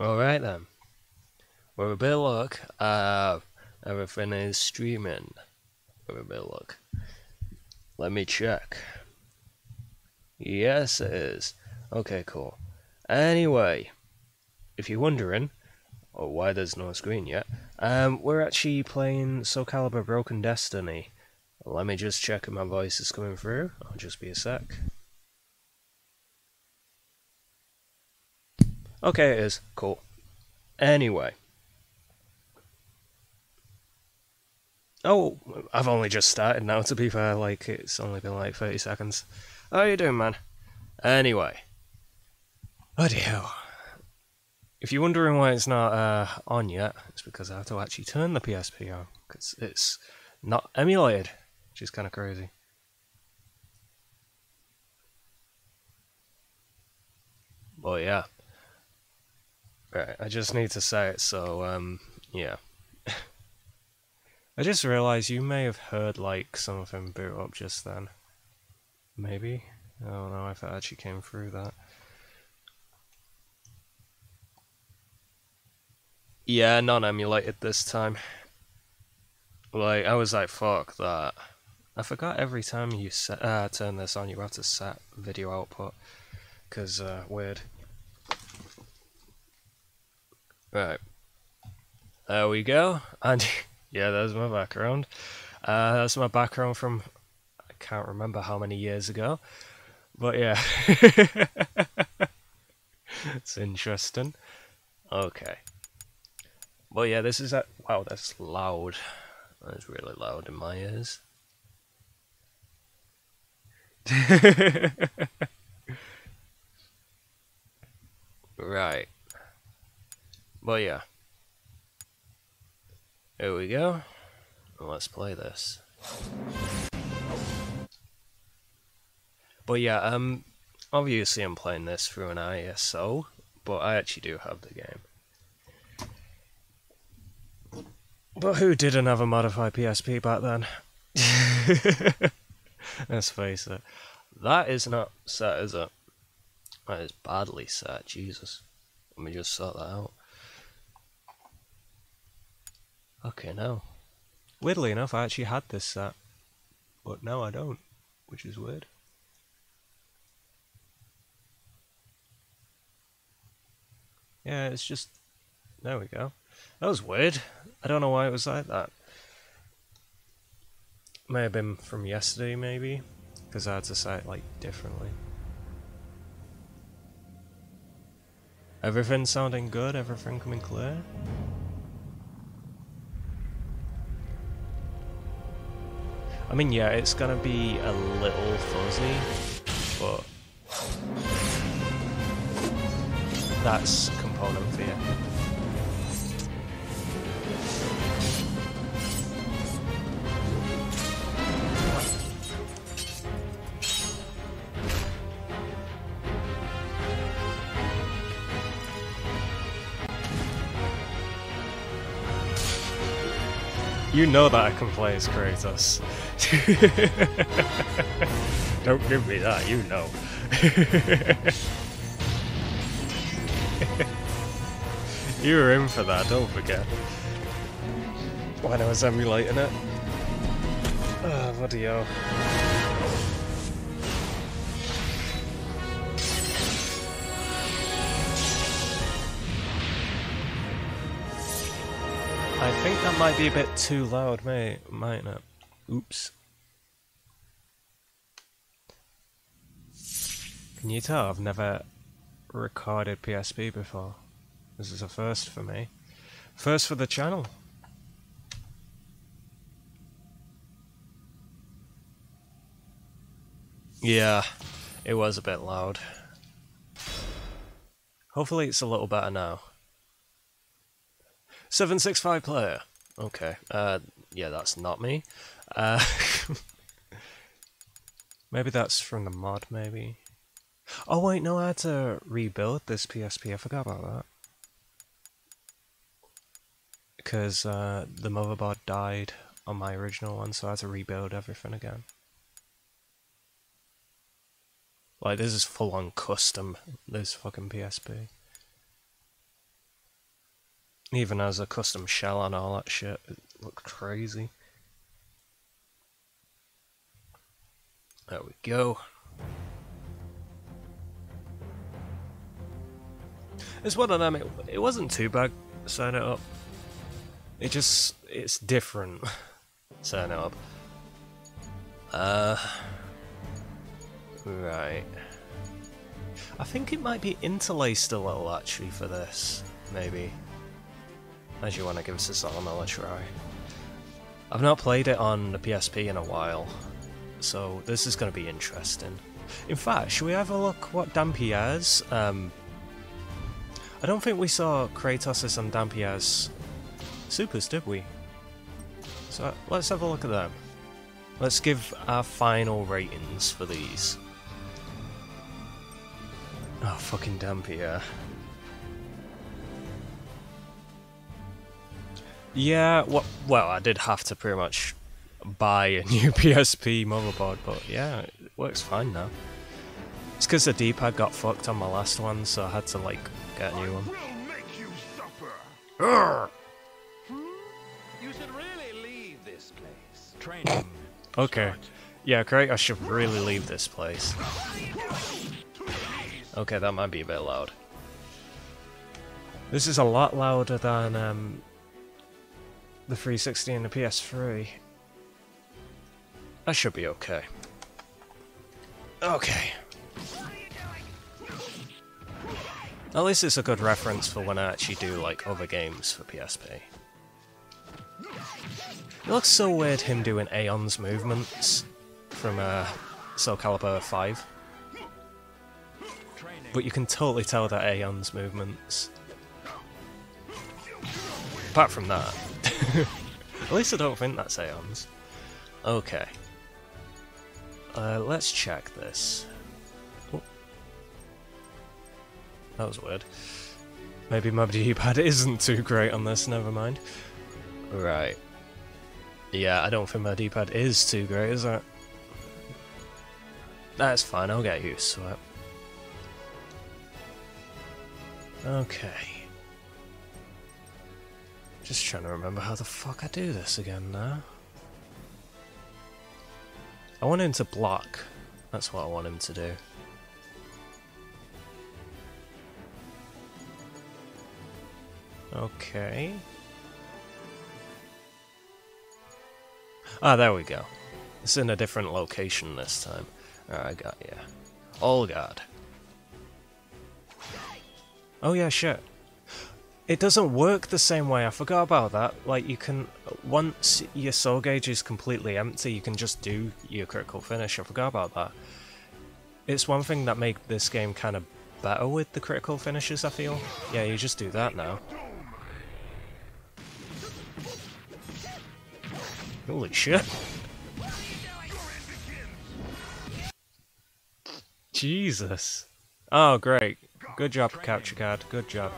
Alright then. With a bit of luck, uh, everything is streaming. With a bit of luck. Let me check. Yes, it is. Okay, cool. Anyway, if you're wondering, or why there's no screen yet, um, we're actually playing Soul Calibur Broken Destiny. Let me just check if my voice is coming through. I'll just be a sec. Okay, it is. Cool. Anyway. Oh, I've only just started now, to be fair, like, it's only been like 30 seconds. How you doing, man? Anyway. Bloody hell. If you're wondering why it's not uh, on yet, it's because I have to actually turn the PSP on, because it's not emulated, which is kind of crazy. But yeah. Right, I just need to say it, so, um, yeah. I just realised you may have heard, like, some of something boot up just then. Maybe? I don't know if it actually came through that. Yeah, non-emulated this time. Like, I was like, fuck that. I forgot every time you set, uh, turn this on, you have to set video output. Because, uh, weird. Right. There we go. And yeah, there's my background. Uh, that's my background from I can't remember how many years ago. But yeah. it's interesting. Okay. Well, yeah, this is a wow. That's loud. That's really loud in my ears. right. But yeah. Here we go. Let's play this. But yeah, um, obviously I'm playing this through an ISO, but I actually do have the game. But who didn't have a modified PSP back then? Let's face it. That is not set, is it? That is badly set, Jesus. Let me just sort that out. Okay, no. Weirdly enough, I actually had this set. But now I don't, which is weird. Yeah, it's just... There we go. That was weird. I don't know why it was like that. May have been from yesterday, maybe? Because I had to say it, like, differently. Everything sounding good? Everything coming clear? I mean, yeah, it's gonna be a little fuzzy, but that's component fear. You know that I can play as Kratos. Don't give me that, you know. you were in for that, don't forget. When I was emulating it. Oh, bloody hell. Might be a bit too loud, mate, might it? Oops. Can you tell I've never recorded PSP before? This is a first for me. First for the channel. Yeah, it was a bit loud. Hopefully it's a little better now. 765 player. Okay. Uh, yeah, that's not me. Uh, maybe that's from the mod, maybe. Oh wait, no, I had to rebuild this PSP. I forgot about that. Because uh, the motherboard died on my original one, so I had to rebuild everything again. Like, this is full on custom, this fucking PSP. Even has a custom shell and all that shit. It looks crazy. There we go. It's one of them, it, it wasn't too bad setting it up. It just, it's different setting it up. Uh, right. I think it might be interlaced a little actually for this, maybe. As you want to give Susanna a try. I've not played it on the PSP in a while, so this is going to be interesting. In fact, should we have a look what Dampierre's um, I don't think we saw Kratos' and Dampierre's supers, did we? So let's have a look at them. Let's give our final ratings for these. Oh, fucking Dampierre. Yeah, well, well, I did have to pretty much buy a new PSP motherboard, but yeah, it works fine now. It's because the D-pad got fucked on my last one, so I had to like get a new one. You should really leave this place. Training. Okay. Yeah, great. I should really leave this place. Okay, that might be a bit loud. This is a lot louder than um, the 360 and the PS3. That should be okay. Okay. At least it's a good reference for when I actually do like other games for PSP. It looks so weird him doing Aeon's movements from uh, Soul Calibur 5. But you can totally tell that Aeon's movements. Apart from that. At least I don't think that's Aeon's. Okay. Uh, let's check this. That was weird. Maybe my D-pad isn't too great on this, never mind. Right. Yeah, I don't think my D-pad is too great, is it? That's fine, I'll get used to it. Okay. Just trying to remember how the fuck I do this again now. I want him to block. That's what I want him to do. Okay. Ah, there we go. It's in a different location this time. Alright, I got you. Oh god. Oh yeah, shit. It doesn't work the same way, I forgot about that. Like, you can... Once your soul gauge is completely empty, you can just do your critical finish. I forgot about that. It's one thing that make this game kind of better with the critical finishes, I feel. Yeah, you just do that now. Holy shit. Jesus. Oh, great. Good job, capture card. Good job.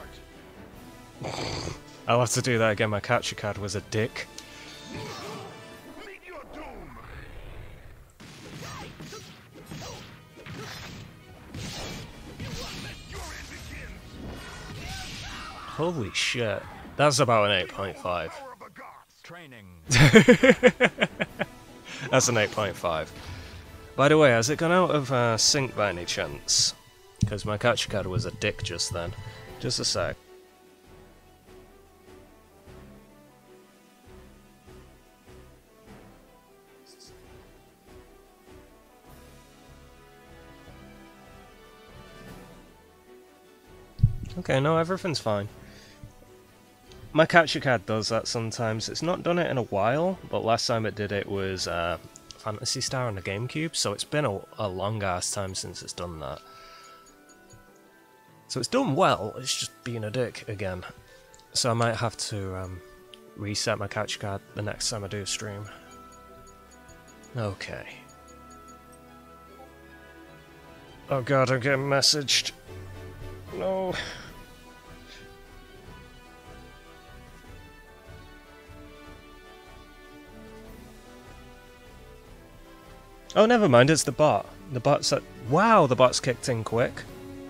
I'll have to do that again. My capture card was a dick. Holy shit. That's about an 8.5. That's an 8.5. By the way, has it gone out of uh, sync by any chance? Because my catch card was a dick just then. Just a sec. Okay, no, everything's fine. My card does that sometimes. It's not done it in a while, but last time it did it was uh, Phantasy Star on the GameCube, so it's been a, a long ass time since it's done that. So it's done well, it's just being a dick again. So I might have to um, reset my capture card the next time I do a stream. Okay. Oh god, I'm getting messaged. No. Oh, never mind, it's the bot. The bot's at... Wow, the bot's kicked in quick.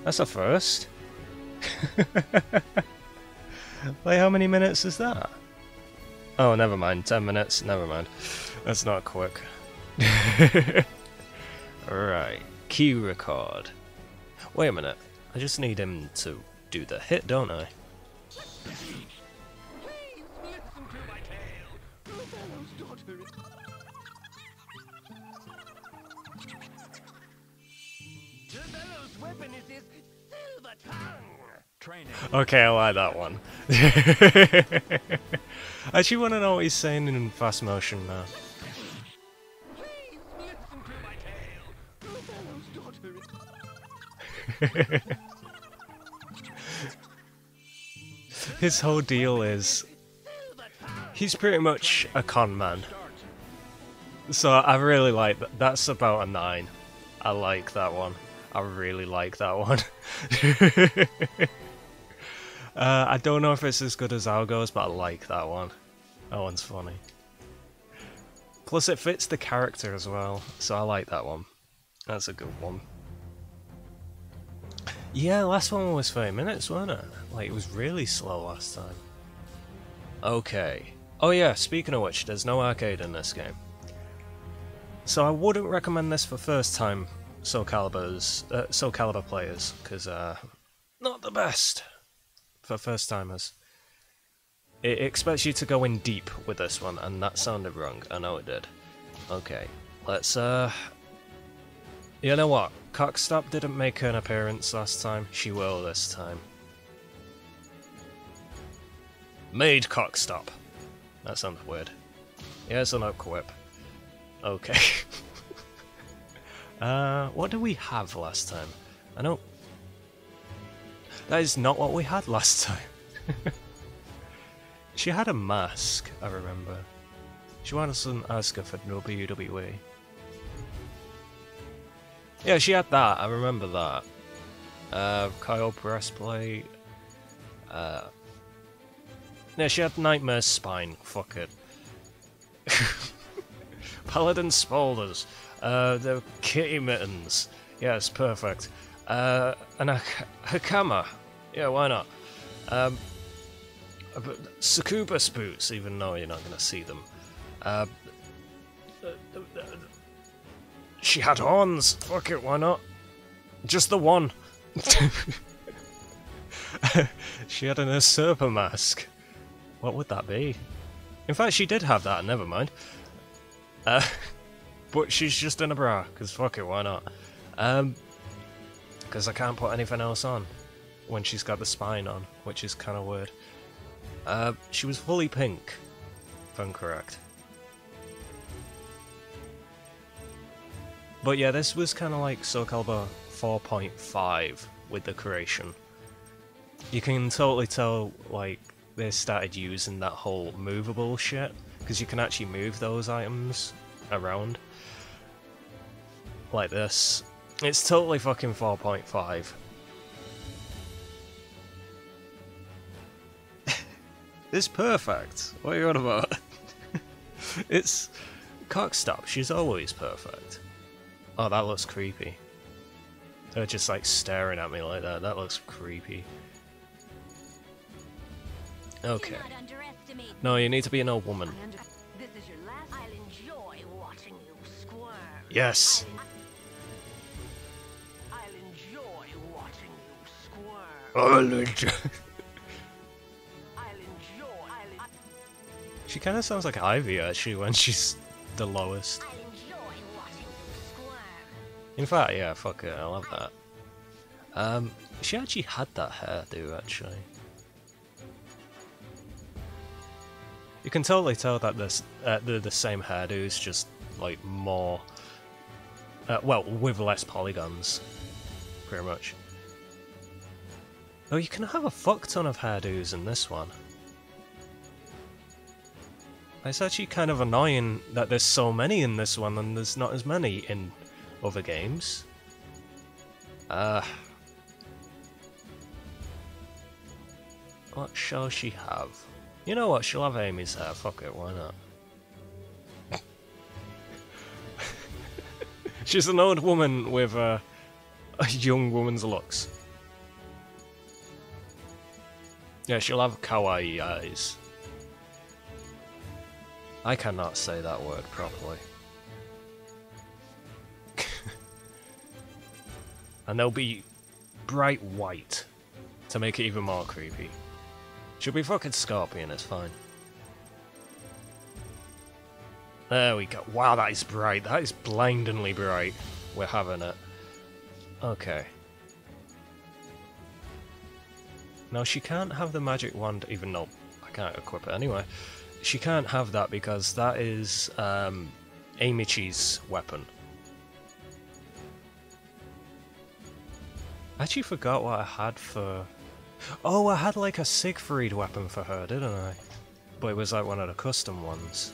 That's a first. Wait, how many minutes is that? Oh, never mind. Ten minutes. Never mind. That's not quick. right. Key record. Wait a minute. I just need him to do the hit, don't I? Okay, I like that one. I actually want to know what he's saying in fast motion now. His whole deal is he's pretty much a con man. So I really like that. That's about a nine. I like that one. I really like that one. uh, I don't know if it's as good as Algol's, but I like that one. That one's funny. Plus, it fits the character as well, so I like that one. That's a good one. Yeah, last one was 30 minutes, wasn't it? Like, it was really slow last time. Okay. Oh yeah, speaking of which, there's no arcade in this game. So I wouldn't recommend this for first time Soul, Calibers, uh, Soul Calibur players, because uh, not the best for first timers. It expects you to go in deep with this one, and that sounded wrong. I know it did. Okay, let's uh. You know what? Cockstop didn't make an appearance last time. She will this time. Made Cockstop. That sounds weird. It's an up quip. Okay. uh, what did we have last time? I know. That is not what we had last time. she had a mask, I remember. She wanted some Asuka for WWE. Yeah, she had that. I remember that. Uh, Kyle breastplate. Uh, yeah, she had Nightmare spine. Fuck it. Paladin Spaulders. Uh, the kitty mittens. Yes, perfect. Uh, and a Hakama. Yeah, why not? Um, but Succubus boots, even though you're not going to see them. Uh, she had horns. Fuck it, why not? Just the one. she had an usurper mask. What would that be? In fact, she did have that. Never mind. Uh, but she's just in a bra, because fuck it, why not? Um, because I can't put anything else on when she's got the spine on, which is kind of weird. Uh, she was fully pink, if I'm correct. But yeah, this was kind of like Soul Calibur 4.5 with the creation. You can totally tell, like, they started using that whole movable shit, because you can actually move those items around. Like this. It's totally fucking 4.5. it's perfect. What are you on about? it's cockstop. She's always perfect. Oh, that looks creepy. They're just like staring at me like that. That looks creepy. Okay. No, you need to be an old woman. This she kind of sounds like Ivy actually when she's the lowest. In fact, yeah, fuck it, I love that. Um, she actually had that hairdo actually. You can totally tell that this uh, they're the same hairdos, just like more. Uh, well, with less polygons, pretty much. Oh, you can have a fuck ton of hairdos in this one. It's actually kind of annoying that there's so many in this one and there's not as many in other games. Uh, what shall she have? You know what? She'll have Amy's hair. Fuck it. Why not? She's an old woman with uh, a young woman's looks. Yeah, she'll have kawaii eyes. I cannot say that word properly. and they'll be bright white to make it even more creepy. She'll be fucking scorpion, it's fine. There we go. Wow, that is bright. That is blindingly bright. We're having it. Okay. Now, she can't have the magic wand, even though I can't equip it anyway. She can't have that because that is um, Amichi's weapon. I actually forgot what I had for... Oh, I had like a Siegfried weapon for her, didn't I? But it was like one of the custom ones.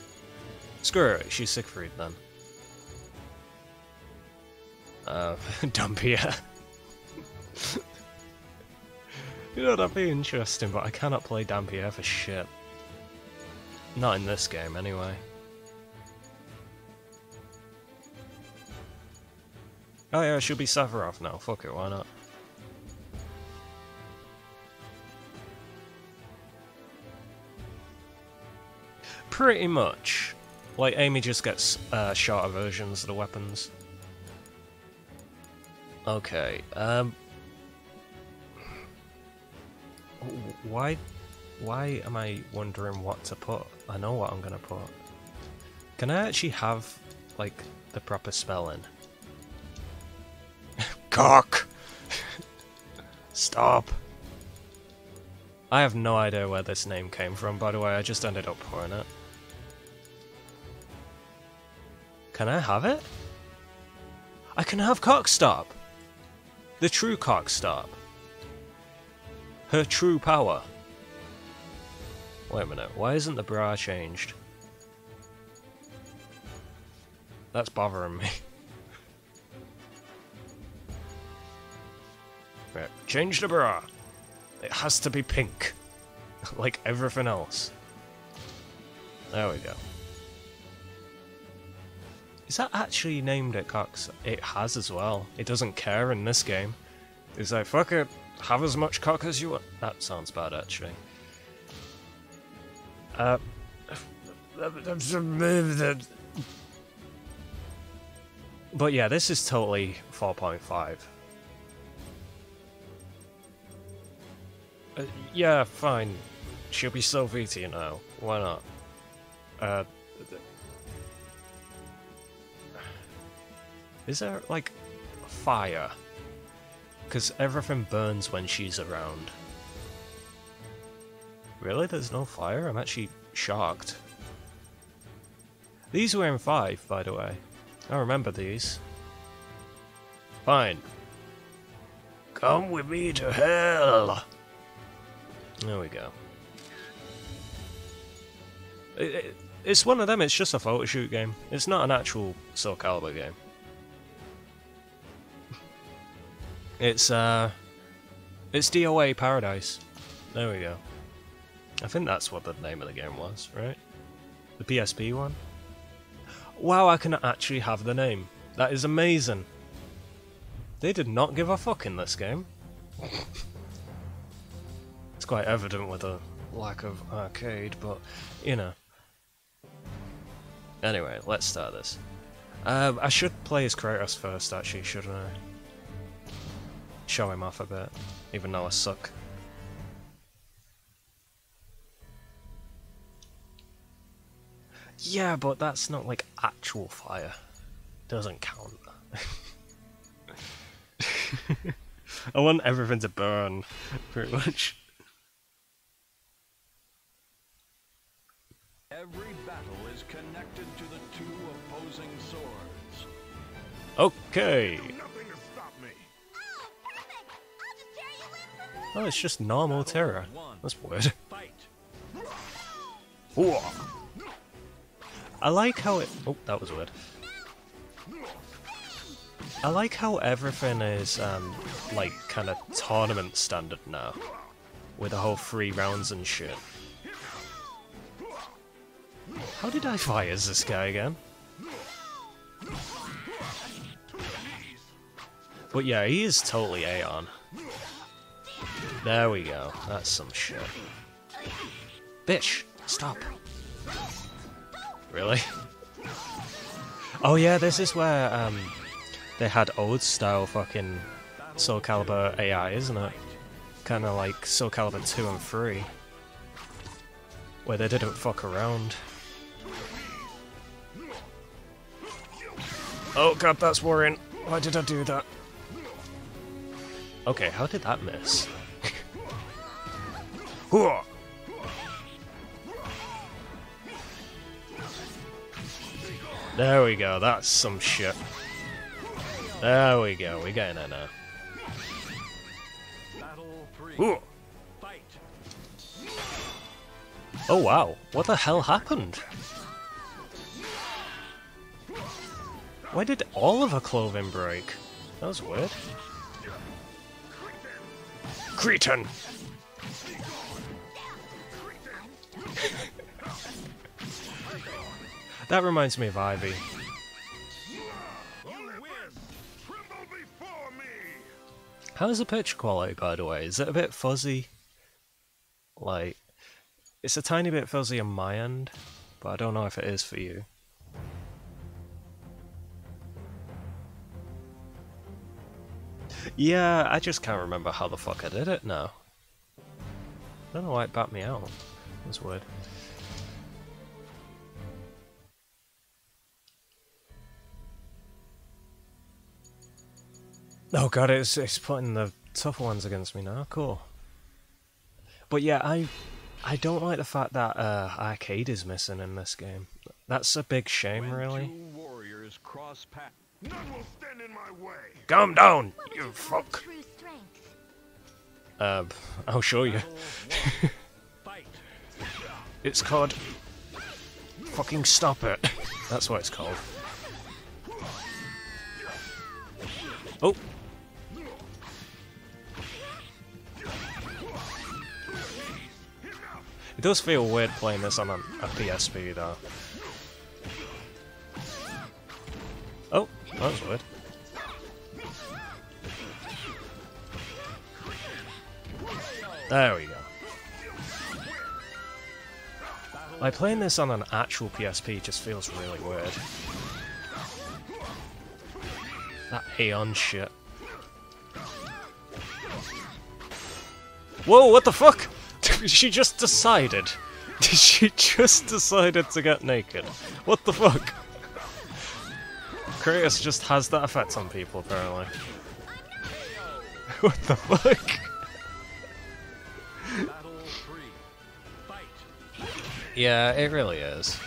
Screw it, she's Siegfried then. Uh, Dampierre. you know, that'd be interesting, but I cannot play Dampierre for shit. Not in this game, anyway. Oh yeah, she'll be Sephiroth now, fuck it, why not? Pretty much. Like, Amy just gets uh, shorter versions of the weapons. Okay, um... Why... Why am I wondering what to put? I know what I'm gonna put. Can I actually have, like, the proper spelling? Cock! Stop! I have no idea where this name came from, by the way, I just ended up pouring it. Can I have it? I can have cock stop! The true Cockstop. Her true power. Wait a minute, why isn't the bra changed? That's bothering me. right, change the bra. It has to be pink. like everything else. There we go. Is that actually named it, Cox? It has as well. It doesn't care in this game. It's like, fuck it, have as much cock as you want. That sounds bad, actually. Uh. But yeah, this is totally 4.5. Uh, yeah, fine. She'll be so VT now. Why not? Uh. Is there, like, fire? Because everything burns when she's around. Really? There's no fire? I'm actually shocked. These were in 5, by the way. I remember these. Fine. Come with me to hell! There we go. It, it, it's one of them, it's just a photo shoot game. It's not an actual Soul Calibur game. It's, uh... It's DOA Paradise. There we go. I think that's what the name of the game was, right? The PSP one? Wow, I can actually have the name. That is amazing. They did not give a fuck in this game. it's quite evident with a lack of arcade, but, you know. Anyway, let's start this. Um, I should play as Kratos first, actually, shouldn't I? Show him off a bit, even though I suck. Yeah, but that's not like actual fire. Doesn't count. I want everything to burn, pretty much. Every battle is connected to the two opposing swords. Okay. Oh, it's just normal terror. That's weird. I like how it. Oh, that was weird. I like how everything is, um, like, kind of tournament standard now. With the whole three rounds and shit. How did I fire this guy again? But yeah, he is totally Aeon. There we go. That's some shit. Bitch, stop. Really? Oh yeah, this is where um they had old style fucking Soul Calibur AI, isn't it? Kind of like Soul Calibur 2 and 3. Where they didn't fuck around. Oh god, that's worrying. Why did I do that? Okay, how did that miss? There we go, that's some shit. There we go, we're getting it now. Oh wow, what the hell happened? Why did all of her clothing break? That was weird. Cretan! That reminds me of Ivy. How's the picture quality, by the way? Is it a bit fuzzy? Like, it's a tiny bit fuzzy on my end, but I don't know if it is for you. Yeah, I just can't remember how the fuck I did it now. I don't know why it backed me out. That's weird. Oh god, it's it's putting the tougher ones against me now. Cool. But yeah, I I don't like the fact that uh, arcade is missing in this game. That's a big shame, When really. two warriors cross paths. None will stand in my way. Calm down, What is you fuck. true strength? Uh, I'll show you. It's called. Fucking stop it. That's what it's called. Oh. It does feel weird playing this on a, a PSP though. Oh, that was weird. There we go. Like playing this on an actual PSP just feels really weird. That Aeon shit. Whoa, what the fuck? she just decided. She just decided to get naked. What the fuck? Kratos just has that effect on people, apparently. what the fuck? Yeah, it really is.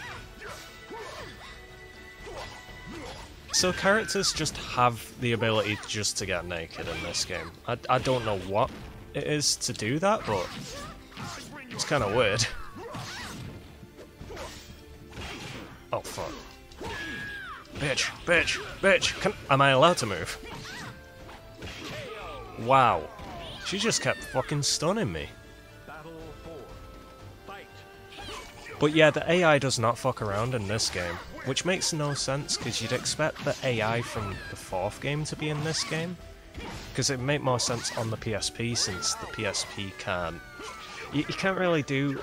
So characters just have the ability just to get naked in this game. I, I don't know what it is to do that, but it's kind of weird. Oh fuck. Bitch, bitch, bitch, can, am I allowed to move? Wow. She just kept fucking stunning me. But yeah, the AI does not fuck around in this game, which makes no sense because you'd expect the AI from the fourth game to be in this game. Because it'd make more sense on the PSP since the PSP can't. You, you can't really do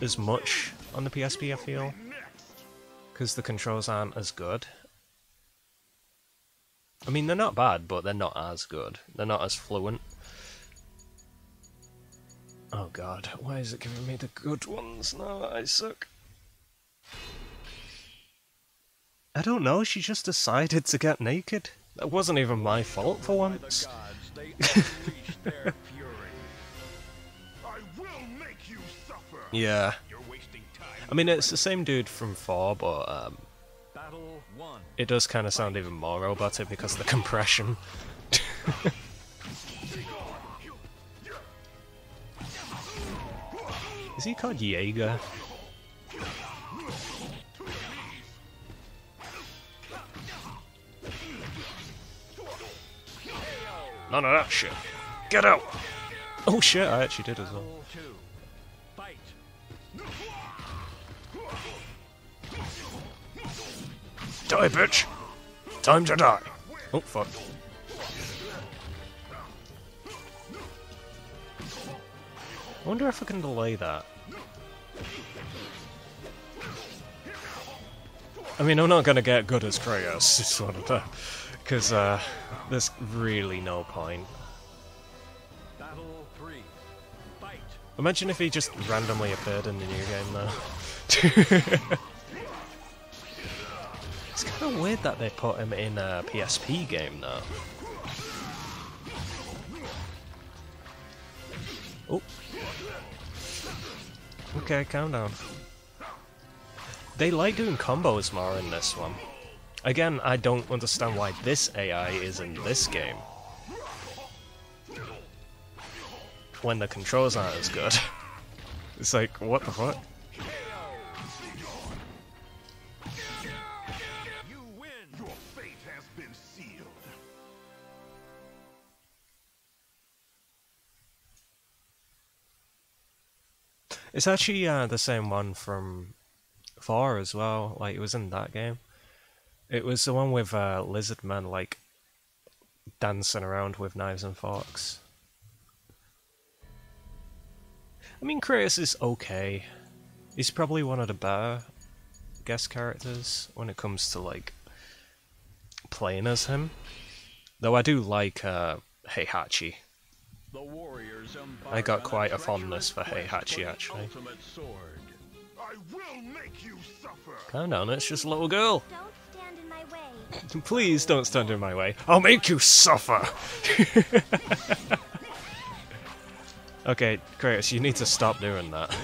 as much on the PSP, I feel. Because the controls aren't as good. I mean, they're not bad, but they're not as good. They're not as fluent. Oh god, why is it giving me the good ones now I suck? I don't know, she just decided to get naked. That wasn't even my fault for once. gods, they unleash their fury. I will make you suffer. Yeah. You're wasting time. I mean, it's the same dude from 4, but um, it does kind of sound even more robotic because of the compression. Is he called Jaeger? None of that shit. Get out! Oh shit, I actually did as well. Die, bitch! Time to die! Oh, fuck. I wonder if I can delay that. I mean, I'm not gonna get good as Kratos, sort of, because uh, there's really no point. Imagine if he just randomly appeared in the new game, though. it's kind of weird that they put him in a PSP game, though. Oh. Okay, calm down. They like doing combos more in this one. Again, I don't understand why this AI is in this game. When the controls aren't as good. It's like, what the fuck? It's actually uh, the same one from 4 as well, like it was in that game. It was the one with uh, Lizard Man, like, dancing around with knives and forks. I mean, Kratos is okay. He's probably one of the better guest characters when it comes to, like, playing as him. Though I do like uh, Heihachi. The warriors I got quite a fondness for Heihachi, actually. Ultimate sword. I will make you. Calm down, it's just a little girl. Don't stand in my way. Please don't stand in my way. I'll make you suffer! okay, Kratos, you need to stop doing that.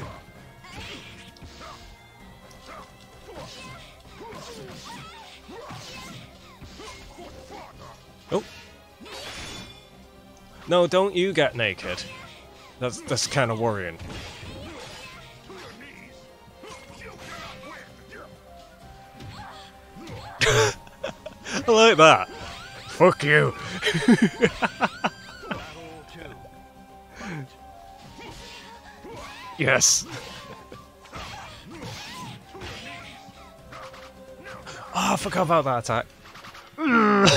Oh! No, don't you get naked. That's that's kind of worrying. I like that. Fuck you. Yes. Oh, I forgot about that attack. I'm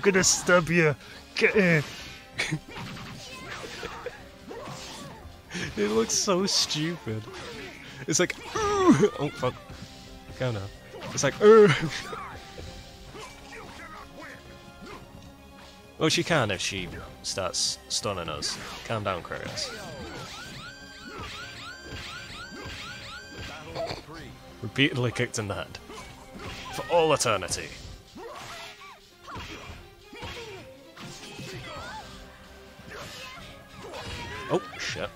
gonna stab you. Get in. it looks so stupid. It's like, oh fuck. Go now. It's like, well, she can if she starts stunning us. Calm down, Kratos. Repeatedly kicked in the head. For all eternity. Oh, shit.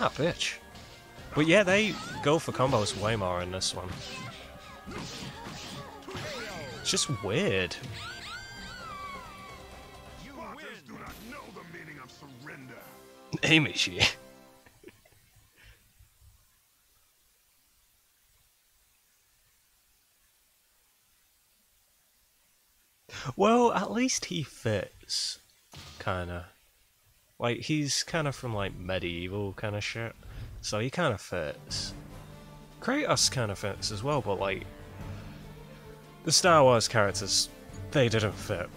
Ah, bitch. But yeah, they go for combos way more in this one. It's just weird. Amy, she. well, at least he fits. Kinda. Like, he's kind of from, like, medieval kind of shit. So he kind of fits. Kratos kind of fits as well, but, like, the Star Wars characters, they didn't fit.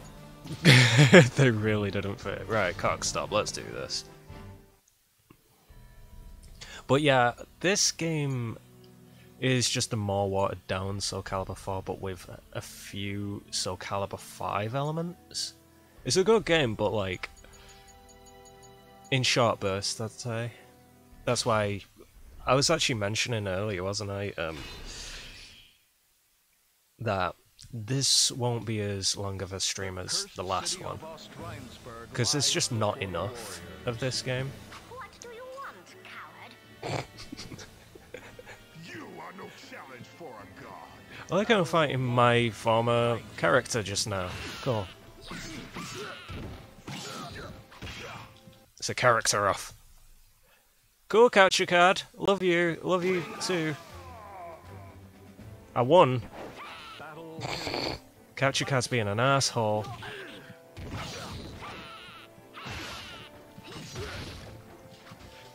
they really didn't fit. Right, cock stop, let's do this. But yeah, this game is just a more watered down Soul Calibur 4, but with a few Soul Calibur 5 elements. It's a good game, but like in short bursts, I'd say. That's why I was actually mentioning earlier, wasn't I? Um, that this won't be as long of a stream as the last one, because there's just not enough of this game. What do you want, coward? You are no challenge for a god. I like how I'm fighting my former character just now. Cool. A character off. Cool, catch card. Love you. Love you too. I won. Battle card's being an asshole.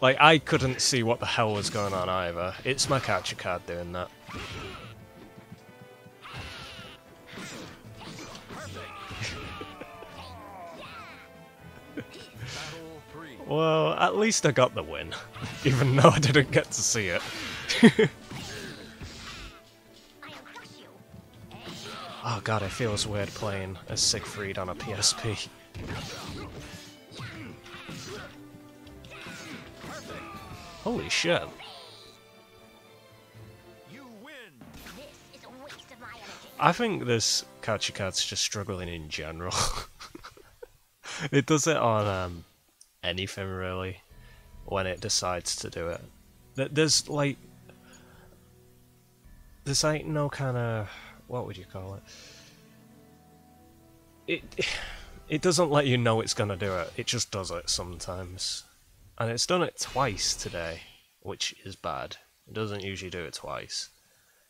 Like, I couldn't see what the hell was going on either. It's my capture card doing that. Well, at least I got the win, even though I didn't get to see it. Oh god, it feels weird playing as Siegfried on a PSP. Holy shit. I think this Kachikat's just struggling in general. it does it on um, anything really when it decides to do it. Th- There's like there's like no kind of what would you call it? It it doesn't let you know it's gonna do it. It just does it sometimes, and it's done it twice today, which is bad. It doesn't usually do it twice.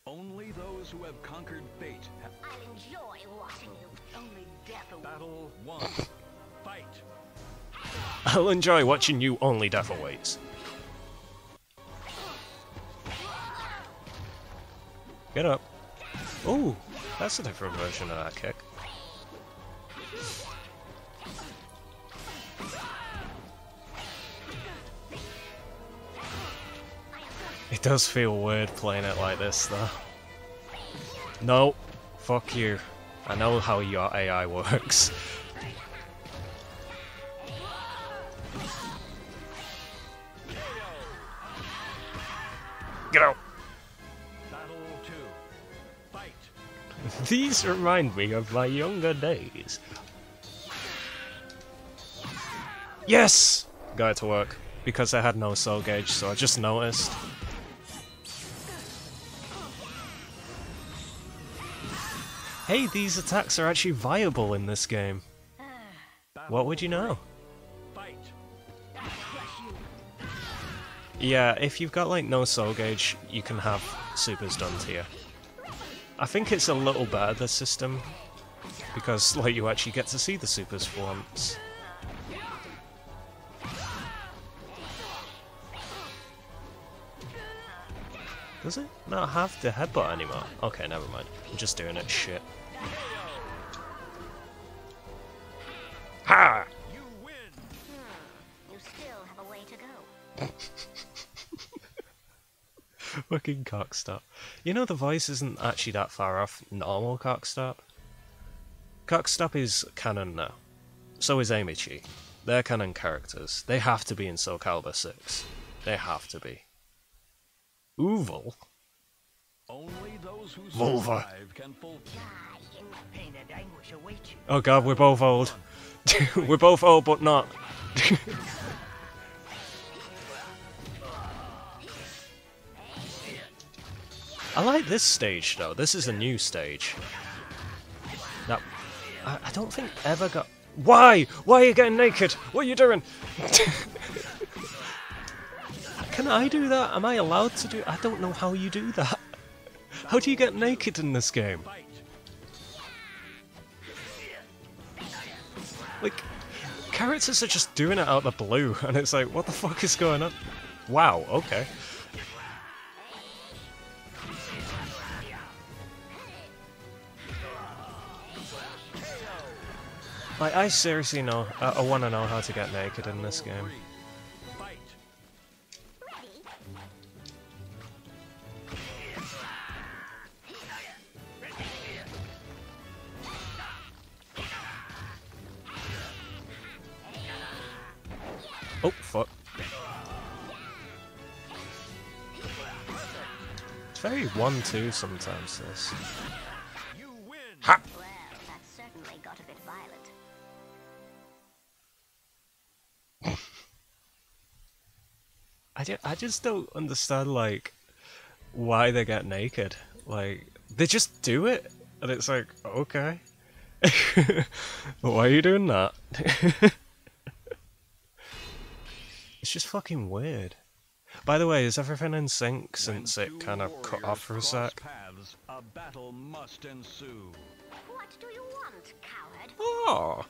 Only those who have conquered fate have I'll enjoy watching you. Only death awaits. battle one. Fight. I'll enjoy watching you only death awaits. Get up. Ooh, that's a different version of that kick. It does feel weird playing it like this, though. No, fuck you. I know how your AI works. Get out! These remind me of my younger days. Yes! Got it to work. Because I had no soul gauge, so I just noticed. Hey, these attacks are actually viable in this game. What would you know? Yeah, if you've got like no soul gauge, you can have supers done to you. I think it's a little better this system because like you actually get to see the supers for once. Does it not have the headbutt anymore? Okay, never mind. I'm just doing it shit. Ha! You win. Hmm. You still have a way to go. Fucking cockstop. You know the voice isn't actually that far off normal cockstop. Cockstop is canon now. So is Amici. They're canon characters. They have to be in Soul Calibur 6. They have to be. Uval? Only those who Vulva. can fulfill. Pain and anguish awaits you. Oh god, we're both old. we're both old, but not. I like this stage though. This is a new stage. That I, I don't think ever got. Why? Why are you getting naked? What are you doing? Can I do that? Am I allowed to do? I don't know how you do that. How do you get naked in this game? Like, characters are just doing it out of the blue, and it's like, what the fuck is going on? Wow, okay. Like, I seriously know, I, I want to know how to get naked in this game. Three. Fight. Ready? Oh, fuck. It's very 1-2 sometimes, this. Ha! I, ju- I just don't understand, like, why they get naked. Like, they just do it, and it's like, okay. why are you doing that? it's just fucking weird. By the way, is everything in sync since it kind of cut off for a sec? Paths, a battle must ensue. What do you want, coward? Oh,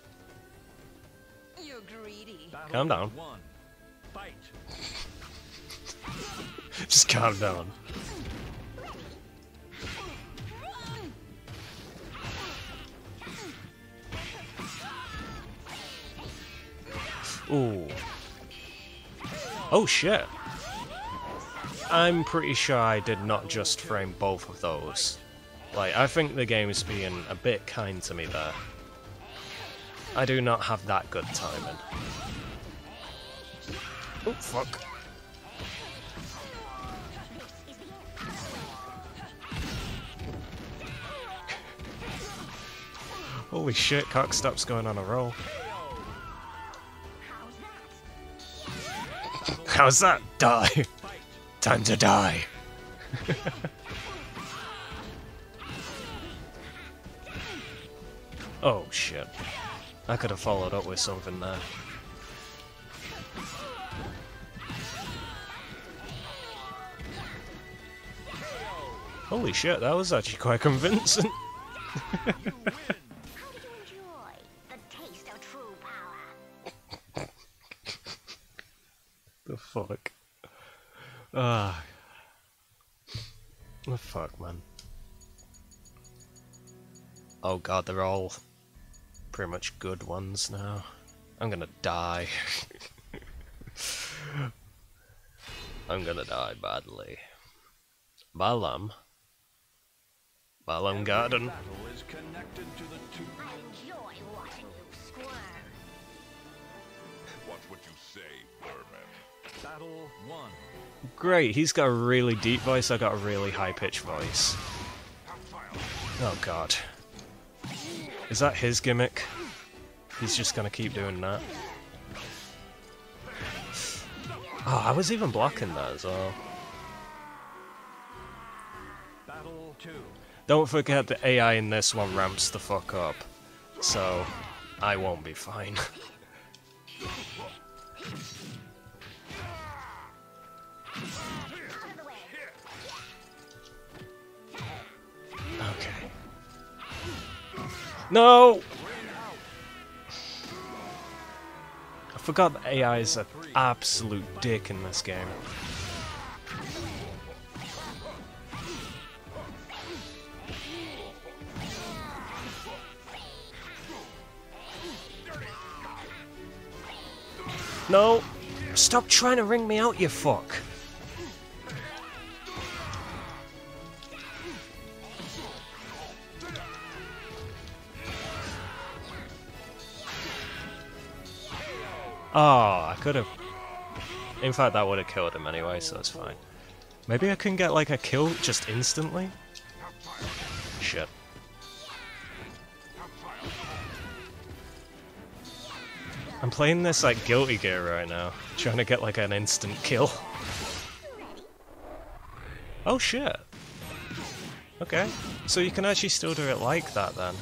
You're greedy. Calm down. One. Fight. just calm down. Ooh, Oh shit! I'm pretty sure I did not just frame both of those. Like, I think the game is being a bit kind to me there. I do not have that good timing. Oh, fuck. Holy shit, Cockstop's going on a roll. How's that? Die! Time to die! oh shit. I could have followed up with something there. Holy shit, that was actually quite convincing. The fuck? Ah. The fuck, man. Oh god, they're all pretty much good ones now. I'm gonna die. I'm gonna die badly. Balam. Balam Garden. Battle is connected to the two. I enjoy watching you squirm. Watch what you say, Furman. Battle one. Great, he's got a really deep voice, I got a really high pitched voice. Oh god. Is that his gimmick? He's just gonna keep doing that. Oh, I was even blocking that as well. Don't forget the AI in this one ramps the fuck up. So, I won't be fine. No! I forgot the AI is an absolute dick in this game. No! Stop trying to ring me out, you fuck! Oh, I could have. In fact, that would have killed him anyway, so it's fine. Maybe I can get like a kill just instantly? Shit. I'm playing this like Guilty Gear right now, trying to get like an instant kill. Oh shit. Okay, so you can actually still do it like that then.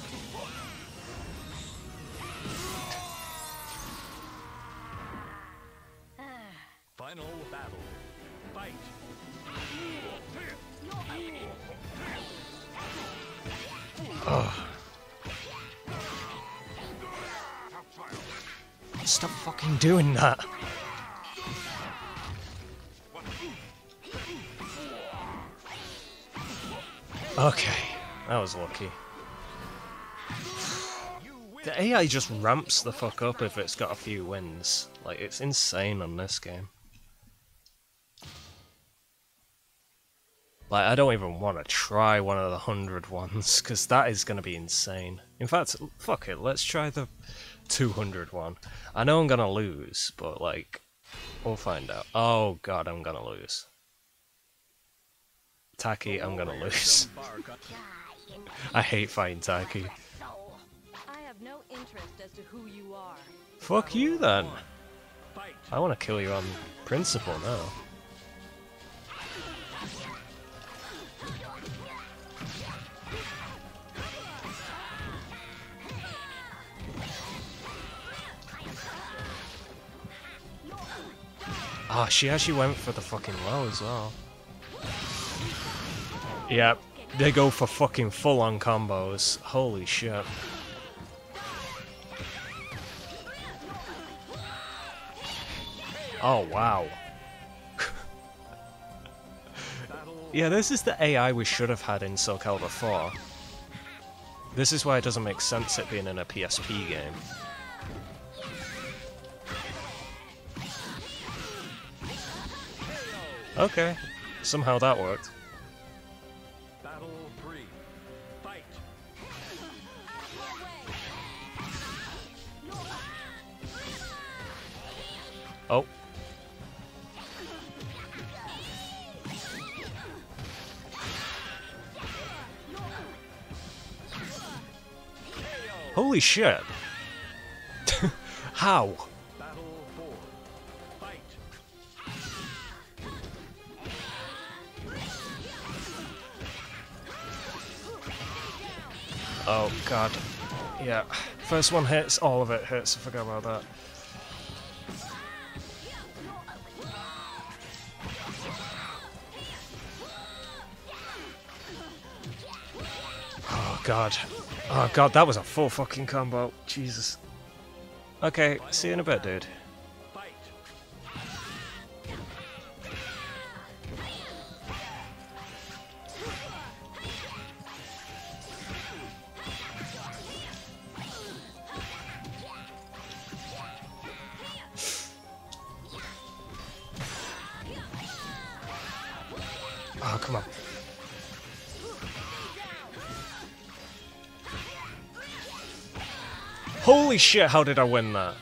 That. Okay, that was lucky. The AI just ramps the fuck up if it's got a few wins. Like, it's insane on this game. Like, I don't even want to try one of the hundred ones, because that is going to be insane. In fact, fuck it, let's try the 200 one. I know I'm going to lose, but, like, we'll find out. Oh, God, I'm going to lose. Taki, I'm going to lose. Bark on- Die in I hate fighting Taki. I have no interest as to who you are. Fuck you, then. I want to kill you on principle now. Ah, she actually went for the fucking low as well. Yep, they go for fucking full on combos. Holy shit. Oh, wow. yeah, this is the AI we should have had in Soul Calibur 4. This is why it doesn't make sense it being in a PSP game. Okay, somehow that worked. Battle three. Fight. Oh. Holy shit. How? Oh god. Yeah. First one hits, all of it hits, I forgot about that. Oh god. Oh god, that was a full fucking combo. Jesus. Okay, see you in a bit, dude. Shit, how did I win that?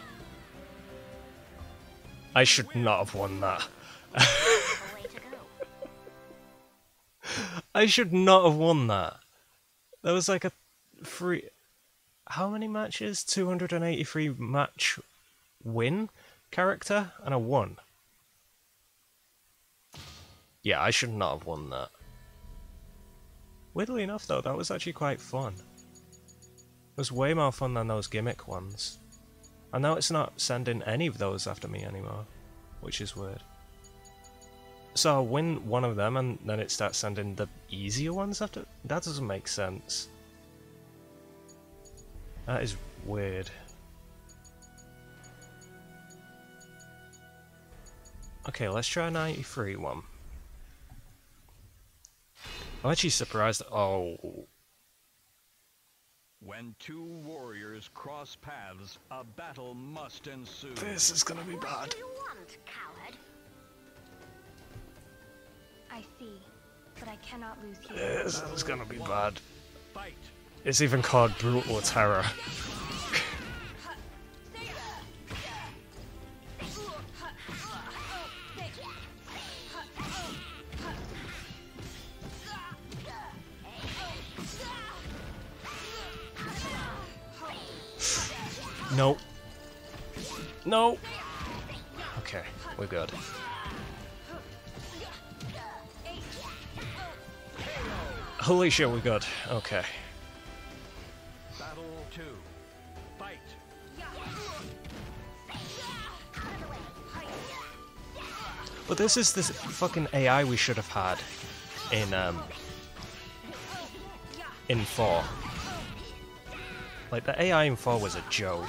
I should not have won that. I should not have won that. There was like a free. How many matches? 283 match win character, and I won. Yeah, I should not have won that. Weirdly enough, though, that was actually quite fun. Was way more fun than those gimmick ones. And now it's not sending any of those after me anymore, which is weird. So I'll win one of them and then it starts sending the easier ones after? That doesn't make sense. That is weird. Okay, let's try a 93 one. I'm actually surprised. Oh, When two warriors cross paths, a battle must ensue. this is gonna be What bad. do you want, coward? I see, but I cannot lose here. This is gonna be bad. Fight. It's even called Brutal Terror. Nope. No. Okay, we're good. Holy shit, we're good. Okay. Battle two. Fight. But this is this fucking AI we should have had in um in four. Like the AI in four was a joke.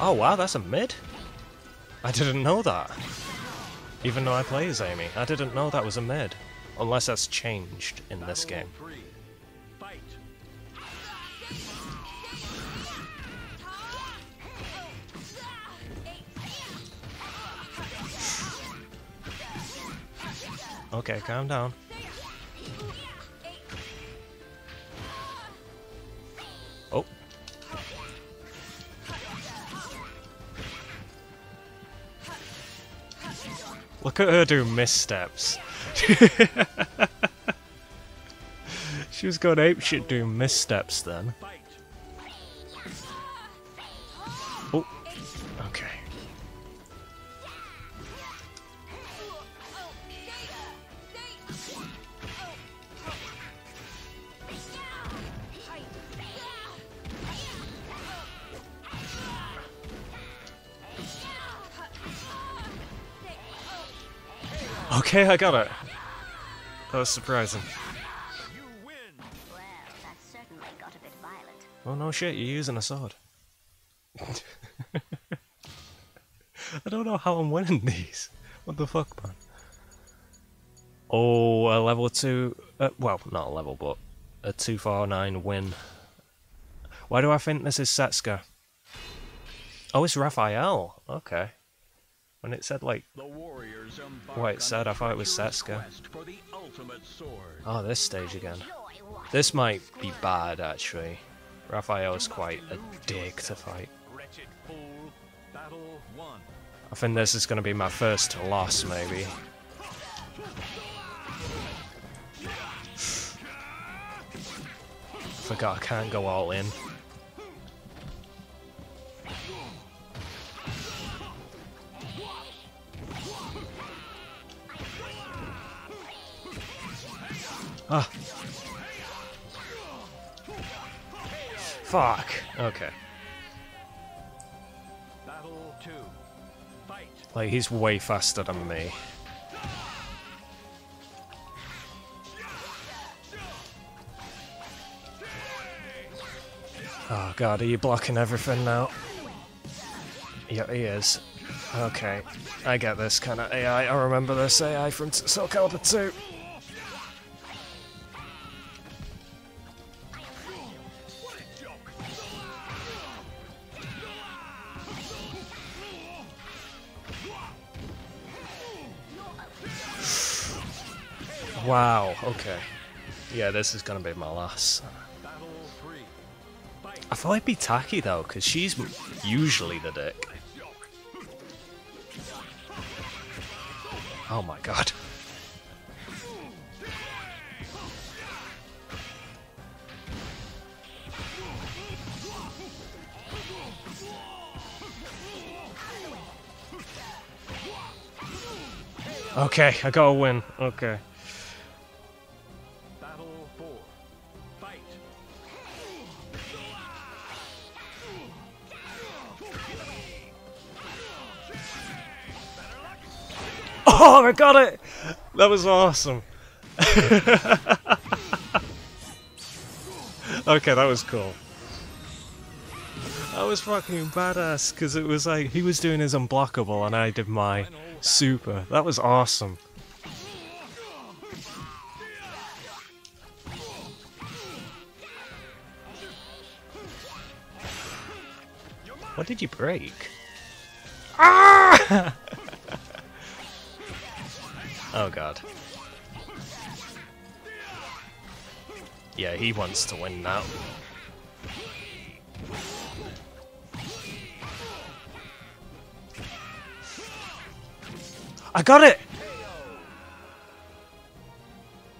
Oh wow, that's a mid? I didn't know that. Even though I play as Amy, I didn't know that was a mid. Unless that's changed in this game. Okay, calm down. Oh. Look at her do missteps. she was going ape shit doing missteps then. Okay, I got it. That was surprising. Oh no shit, you're using a sword. I don't know how I'm winning these. What the fuck, man? Oh, a level 2. Uh, well, not a level, but a 249 win. Why do I think this is Setsuka? Oh, it's Raphael. Okay. When it said like, The warriors embark What it said, a I thought it was Setsuka. oh, this stage again. This might be bad actually. Raphael's quite a dick to fight. I think this is going to be my first loss, maybe. Forgot I can't go all in. Ah. Fuck. Okay. Battle two. Fight. Like, he's way faster than me. Oh god, are you blocking everything now? Yeah, he is. Okay, I get this kind of AI. I remember this AI from Soul Calibur 2. Okay. Yeah, this is gonna be my last. Battle I thought it'd be Taki though, because she's usually the dick. Oh my god. Okay, I got a win. Okay. Got it! That was awesome. okay, that was cool. That was fucking badass because it was like he was doing his unblockable and I did my super. That was awesome. What did you break? Ah! oh god. Yeah, he wants to win now. I got it!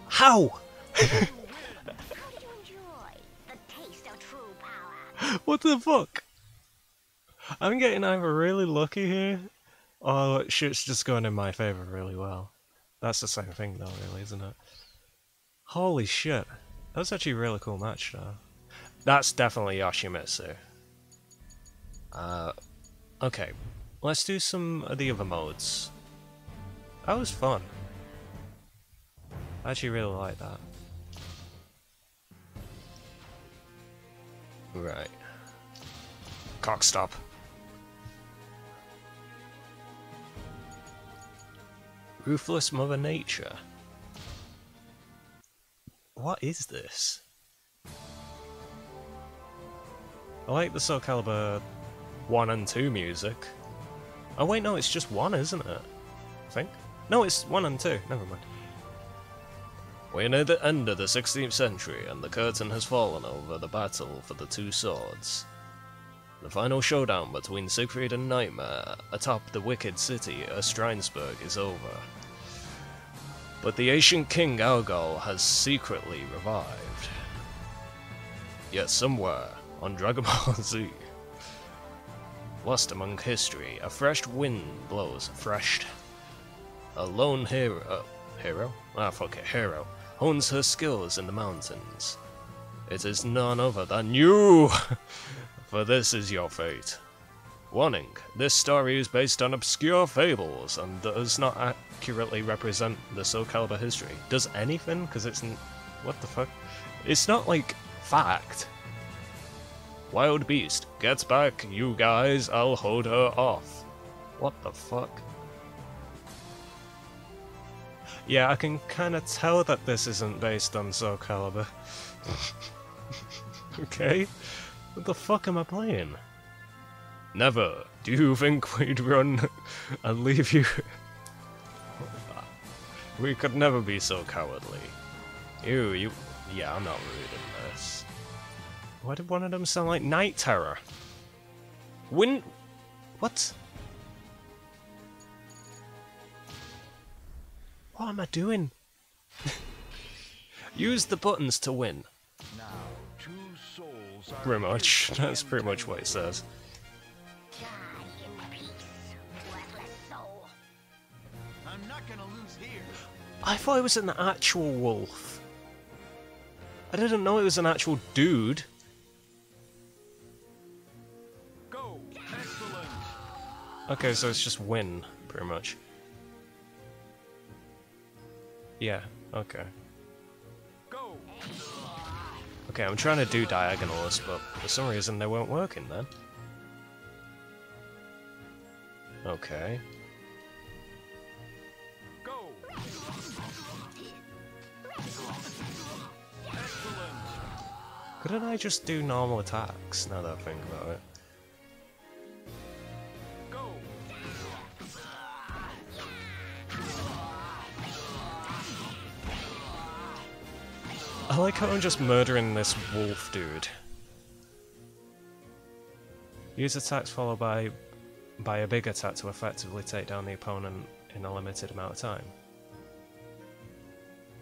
How? What the fuck? I'm getting either really lucky here, or shit's just going in my favor really well. That's the same thing though, really, isn't it? Holy shit. That was actually a really cool match though. That's definitely Yoshimitsu. Uh, okay. Let's do some of the other modes. That was fun. I actually really like that. Right. Cock stop. Ruthless Mother Nature. What is this? I like the Soul Calibur 1 and 2 music. Oh wait, no, it's just 1, isn't it? I think. No, it's 1 and 2, never mind. We're near the end of the 16th century, and the curtain has fallen over the battle for the two swords. The final showdown between Siegfried and Nightmare atop the wicked city of Ostrheinsburg is over. But the ancient king Algol has secretly revived. Yet somewhere on Dragon Ball Z, lost among history, a fresh wind blows fresh. A lone hero, uh, hero? Ah, fuck it, hero, hones her skills in the mountains. It is none other than you! for this is your fate. Warning, this story is based on obscure fables and does not accurately represent the Soul Calibur history. Does anything? Because it's. What the fuck? It's not like fact. Wild Beast, gets back, you guys, I'll hold her off. What the fuck? Yeah, I can kind of tell that this isn't based on Soul Calibur. okay? What the fuck am I playing? Never. Do you think we'd run and leave you? we could never be so cowardly. You, you. Yeah, I'm not reading this. Why did one of them sound like Night Terror? Win. What? What am I doing? Use the buttons to win. Pretty much. That's pretty much what it says. I thought it was an actual wolf. I didn't know it was an actual dude. Okay, so it's just win, pretty much. Yeah, okay. Okay, I'm trying to do diagonals, but for some reason they weren't working then. Okay. Go! Couldn't I just do normal attacks now that I think about it? I like how I'm just murdering this wolf dude. Use attacks followed by by a big attack to effectively take down the opponent in a limited amount of time.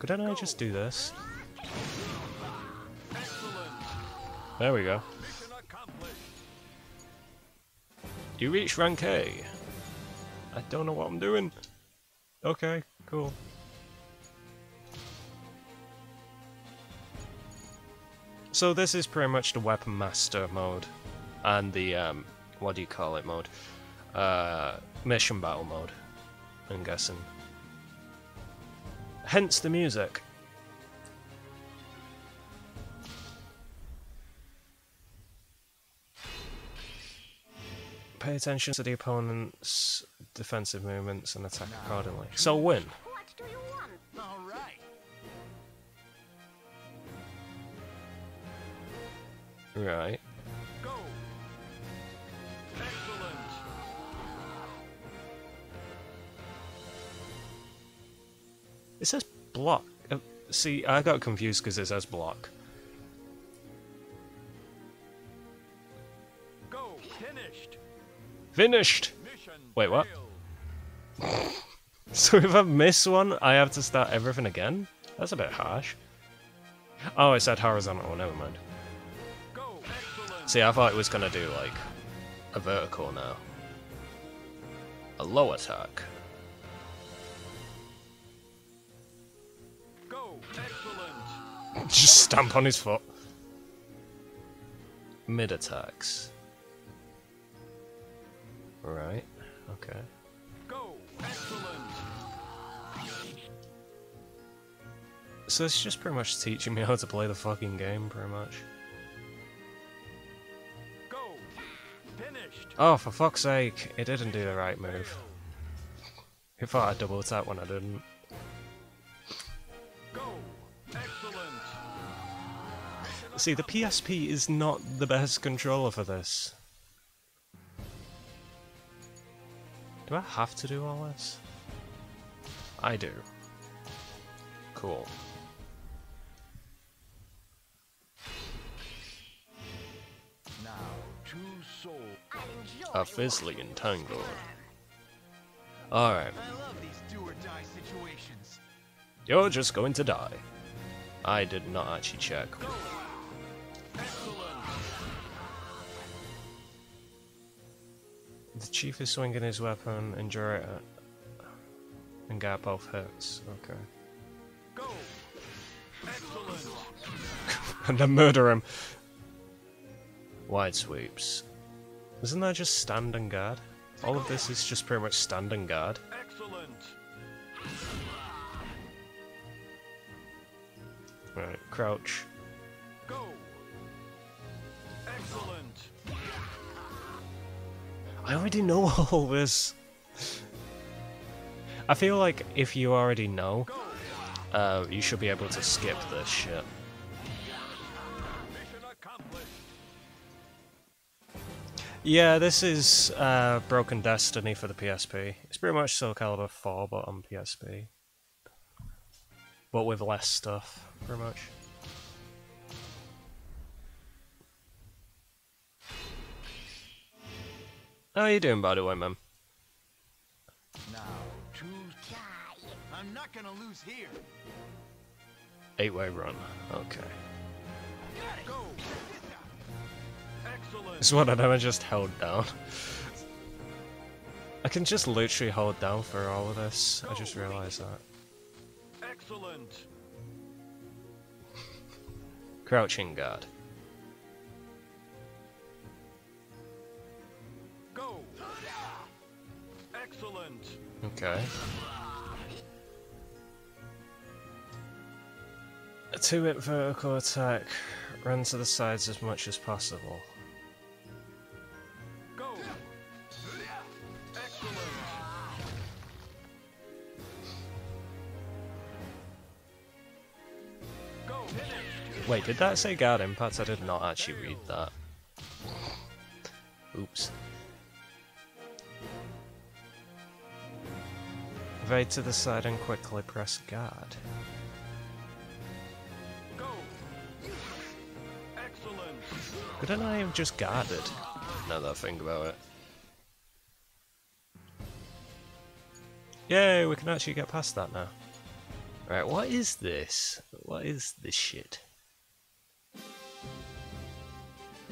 Couldn't I just do this? There we go. You reach rank A. I don't know what I'm doing. Okay, cool. So this is pretty much the weapon master mode, and the um, what do you call it mode? Uh, mission battle mode. I'm guessing. Hence the music. Pay attention to the opponent's defensive movements and attack accordingly. So win. Right. Go! Excellent! It says block. Uh, see, I got confused because it says block. Go! Finished! Finished! Mission Wait, what? So if I miss one, I have to start everything again? That's a bit harsh. Oh, it said horizontal, never mind. See, I thought it was gonna do, like, a vertical now. A low attack. Go! Excellent! Just stamp on his foot. Mid attacks. Right, okay. Go! Excellent! So it's just pretty much teaching me how to play the fucking game, pretty much. Oh, for fuck's sake, it didn't do the right move. It thought I double attack when I didn't. See, the PSP is not the best controller for this. Do I have to do all this? I do. Cool. A fizzly cruel Alright, I love these do or die situations. you're just going to die. I did not actually check. The chief is swinging his weapon, endure it, and get both hits. Okay. Go! And then murder him. Wide sweeps. Isn't that just stand and guard? All of this is just pretty much stand and guard. Excellent! Right, crouch. Go! Excellent! I already know all this. I feel like if you already know, uh, you should be able to skip this shit. Yeah, this is uh, Broken Destiny for the PSP. It's pretty much Soul Calibur 4, but on PSP. But with less stuff, pretty much. How are you doing, by the way, man? Now. I'm not gonna lose here. Eight-way run. Okay. Go. This one I never just held down. I can just literally hold down for all of this. I just realised that. Excellent. Crouching guard. Go. Excellent. Okay. A two-hit vertical attack. Run to the sides as much as possible. Wait, did that say guard impact? I did not actually read that. Oops. Evade to the side and quickly press guard. Go. Excellent. Couldn't I have just guarded? Now that I think about it. Yay, we can actually get past that now. Right, what is this? What is this shit?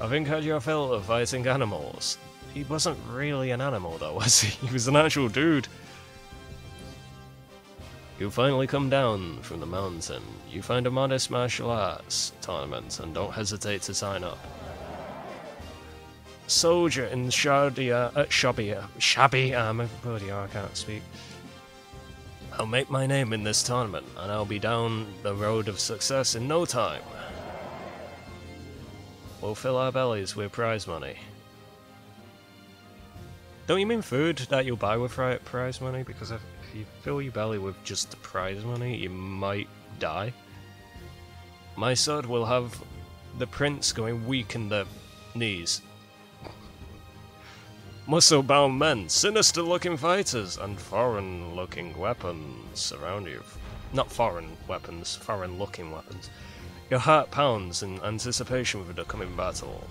I think had your fill of fighting animals. He wasn't really an animal though, was he? He was an actual dude. You finally come down from the mountain. You find a modest martial arts tournament and don't hesitate to sign up. Soldier in shabby, uh, shabby, uh, shabby armor. Bloody hell, I can't speak. I'll make my name in this tournament, and I'll be down the road of success in no time. We'll fill our bellies with prize money. Don't you mean food that you'll buy with prize money? Because if you fill your belly with just the prize money, you might die. My sword will have the prince going weak in the knees. Muscle bound men, sinister looking fighters, and foreign looking weapons surround you. Not foreign weapons, foreign looking weapons. Your heart pounds in anticipation for the coming battle.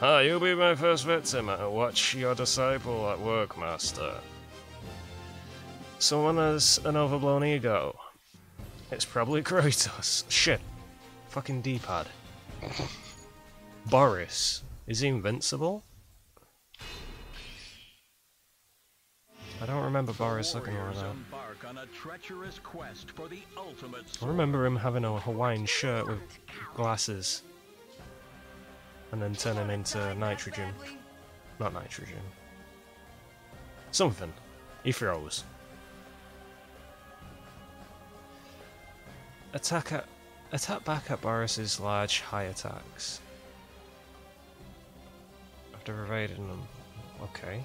Ah, you'll be my first victim. Watch your disciple at work, master. Someone has an overblown ego. It's probably Kratos. Shit. Fucking D-pad. Boris. Is he invincible? I don't remember Boris looking like that. On a treacherous quest for the ultimate I remember him having a Hawaiian shirt with glasses. And then turning into nitrogen. Not nitrogen. Something. He throws. Attack at attack back at Boris's large high attacks. After evading them. Okay.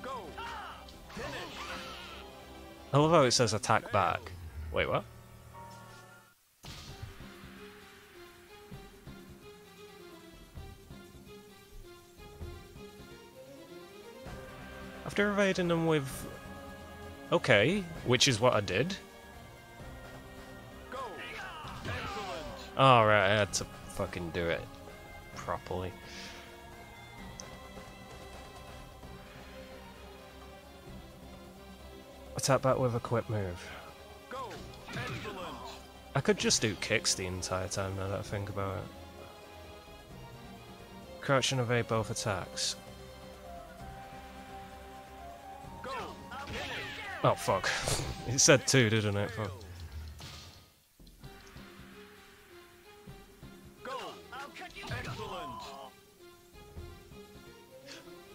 Go. Finish. I love how it says attack back. Wait, what? After evading them with. Okay, which is what I did. Alright, I had to fucking do it properly. Attack back with a quick move. I could just do kicks the entire time now that I think about it. Crouch and evade both attacks. Oh fuck. it said two, didn't it? Fuck.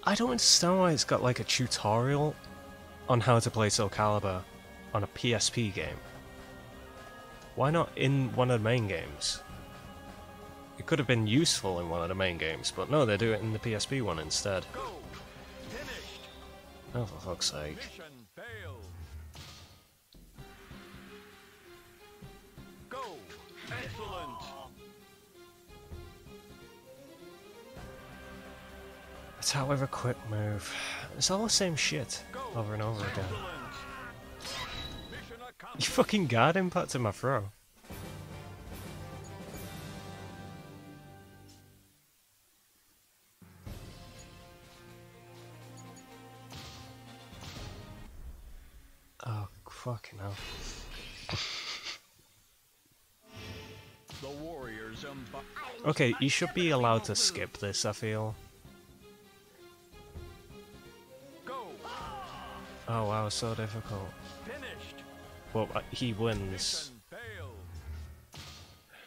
I don't understand why it's got like a tutorial on how to play Soul Calibur on a PSP game. Why not in one of the main games? It could have been useful in one of the main games, but no, they do it in the PSP one instead. Oh, for fuck's sake. Mission failed. Go. Excellent. Attack a quick move. It's all the same shit over and over again. You fucking guard impact in my throw. Oh, fucking hell. The warriors. Okay, you should be allowed to skip this, I feel. Oh wow, so difficult. Finished. Well, uh, he wins.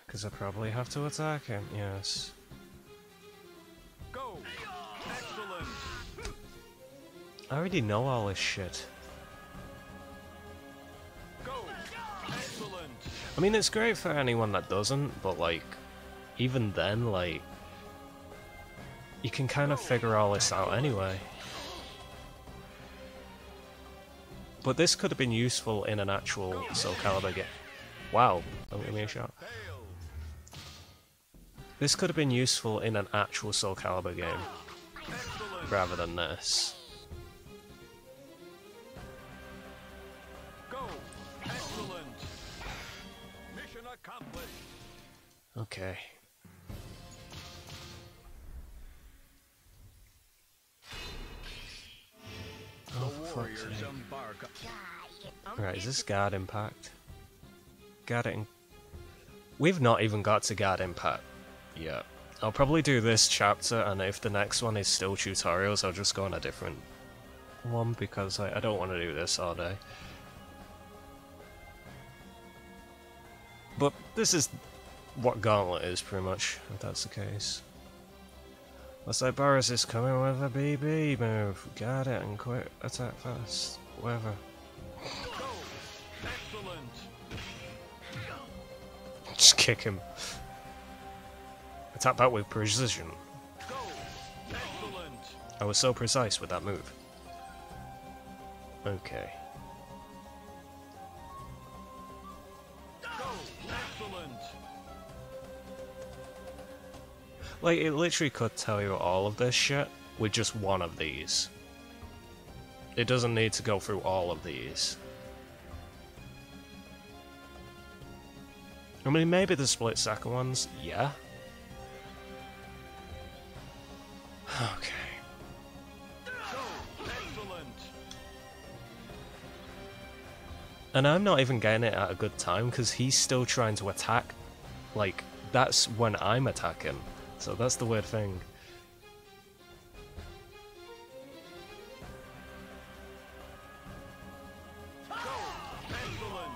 Because I probably have to attack him, yes. Go. Excellent. I already know all this shit. Go. Excellent. I mean, it's great for anyone that doesn't, but like, even then, like, you can kind of figure all this out anyway. But this could have been useful in an actual Soul Calibur game. Wow, don't give me a shot. This could have been useful in an actual Soul Calibur game, rather than this. Go. Excellent. Mission accomplished. Okay. Oh, The for fuck's warriors sake. embark. Right, is this guard impact? Guard in- We've not even got to guard impact yet. I'll probably do this chapter, and if the next one is still tutorials, I'll just go on a different one because I, I don't want to do this all day. But this is what Gauntlet is, pretty much, if that's the case. Looks like Boris is coming with a BB move. Guard it and quick attack fast. Whatever. Just kick him. Attack that with precision. I was so precise with that move. Okay. Like, it literally could tell you all of this shit with just one of these. It doesn't need to go through all of these. I mean, maybe the split second ones, yeah. Okay. And I'm not even getting it at a good time because he's still trying to attack. Like, that's when I'm attacking. So that's the weird thing. Go. Excellent.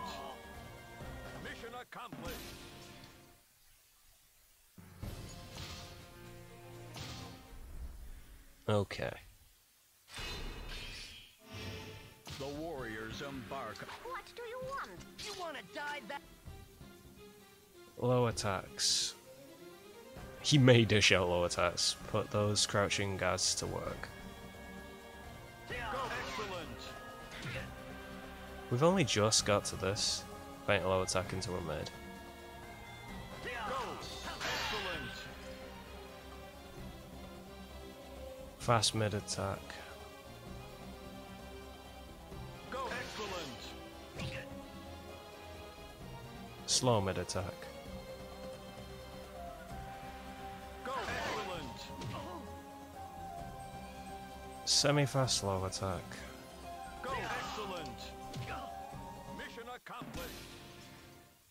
Mission accomplished. Okay. The warriors embark. What do you want? You wanna die that Low attacks. He may dish out low attacks. Put those crouching guards to work. We've only just got to this. Faint low attack into a mid. Fast mid attack. Slow mid attack. Semi fast low attack. Go. Excellent. Mission accomplished.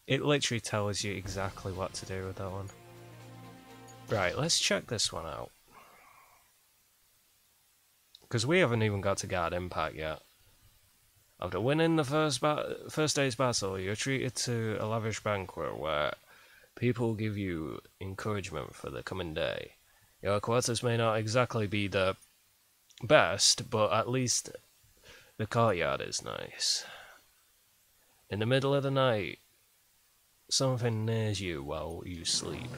It literally tells you exactly what to do with that one. Right, let's check this one out. Because we haven't even got to guard impact yet. After winning the first first day's battle, you're treated to a lavish banquet where people give you encouragement for the coming day. Your quarters may not exactly be the best, but at least the courtyard is nice. In the middle of the night, something nears you while you sleep.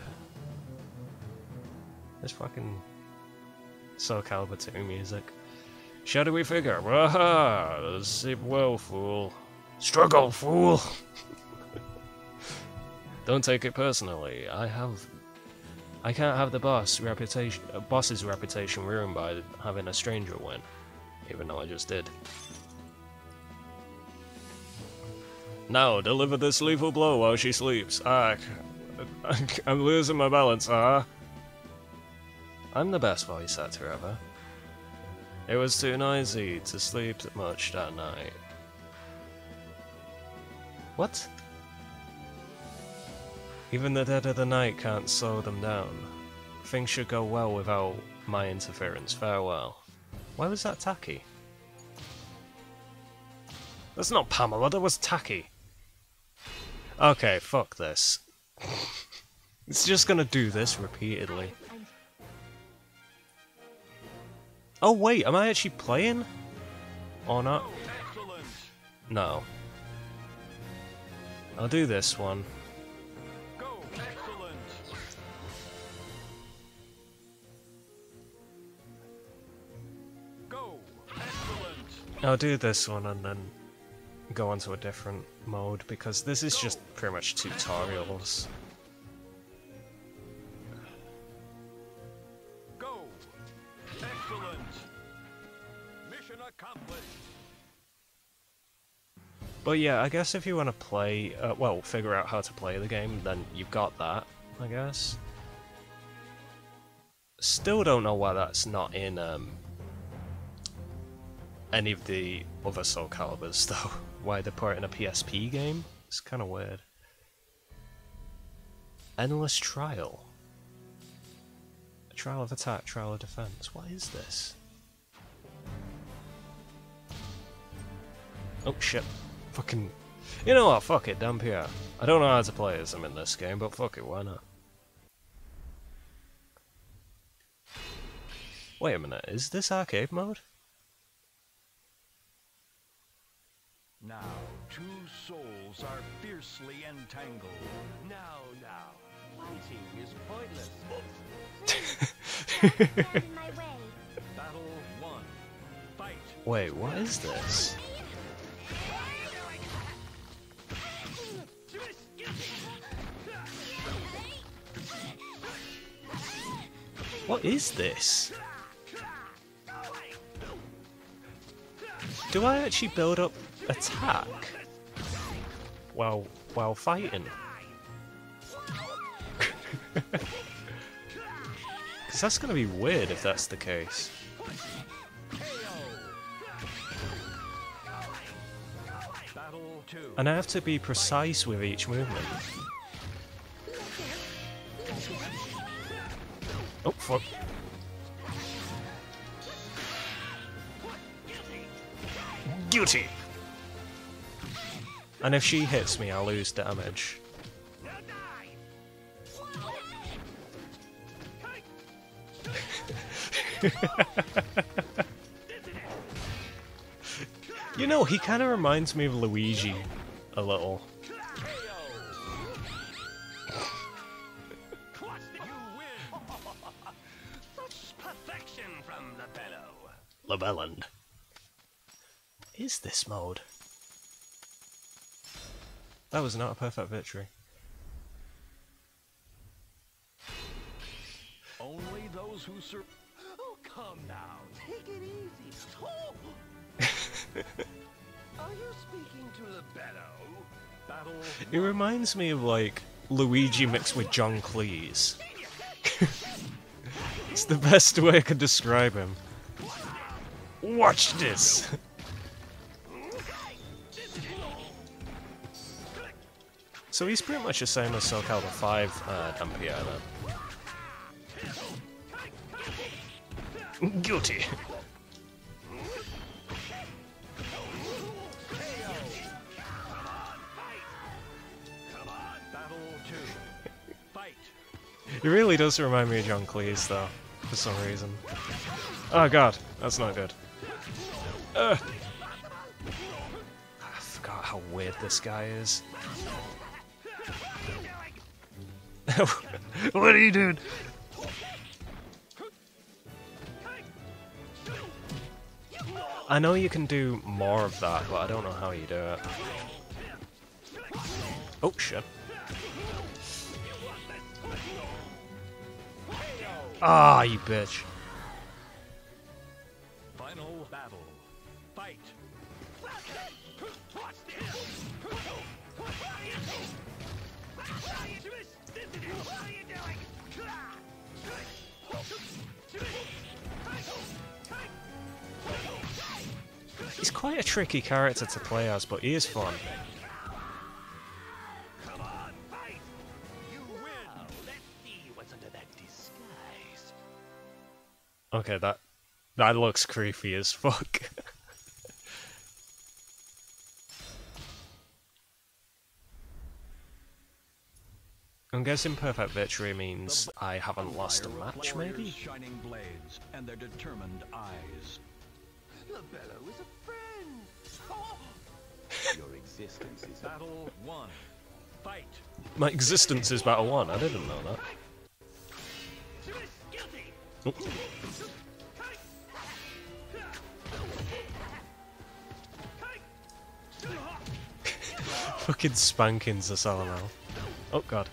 This fucking Soul Calibur 2 music. Shadowy figure. Waha! Sleep well, fool. Struggle, fool! Don't take it personally. I have I can't have the boss reputation, uh, boss's reputation ruined by having a stranger win, even though I just did. Now, deliver this lethal blow while she sleeps. Ah, I'm losing my balance, ah. I'm the best voice actor ever. It was too noisy to sleep much that night. What? Even the dead of the night can't slow them down. Things should go well without my interference. Farewell. Why was that tacky? That's not Pamela, that was tacky. Okay, fuck this. it's just gonna do this repeatedly. Oh wait, am I actually playing? Or not? No. I'll do this one. I'll do this one and then go on to a different mode because this is just pretty much tutorials. Go. Excellent. Mission accomplished. But yeah, I guess if you want to play, uh, well, figure out how to play the game, then you've got that, I guess. Still don't know why that's not in um, any of the other Soul Calibers, though. Why they put it in a PSP game? It's kind of weird. Endless Trial. A trial of attack, trial of defense. What is this? Oh shit. Fucking. You know what? Fuck it, Dampierre. I don't know how to play as him in this game, but fuck it, why not? Wait a minute, is this arcade mode? Now, two souls are fiercely entangled. Now, now, fighting is pointless. Battle one. Fight. Wait, what is this? What is this? Do I actually build up attack while while fighting? Because that's gonna be weird if that's the case. And I have to be precise with each movement. Oh, fuck. Guilty! And if she hits me, I'll lose damage. You know, he kind of reminds me of Luigi a little. You win. Such perfection from the bellow. Lavelland. Is this mode? That was not a perfect victory. Only those who sur- Oh, come now, take it easy. Oh, Are you speaking to the? Battle It reminds me of like Luigi mixed with John Cleese. it's the best way I could describe him. Watch this! so he's pretty much the same as Soul Calibur 5 uh. Guilty! He really does remind me of John Cleese, though, for some reason. Oh god, that's not good. Ugh. I forgot how weird this guy is. what are you doing? I know you can do more of that, but I don't know how you do it. Oh shit. Ah, you bitch. Quite a tricky character to play as, but he is fun. Come on, fight! You win! Let's see what's under that disguise. Okay, that that looks creepy as fuck. I'm guessing perfect victory means I haven't lost a match, maybe? Shining blades and their determined eyes. Existence is Battle one. Fight. My existence is battle one, I didn't know that. Oh. guilty! Fucking spankings the Salamel. Oh god.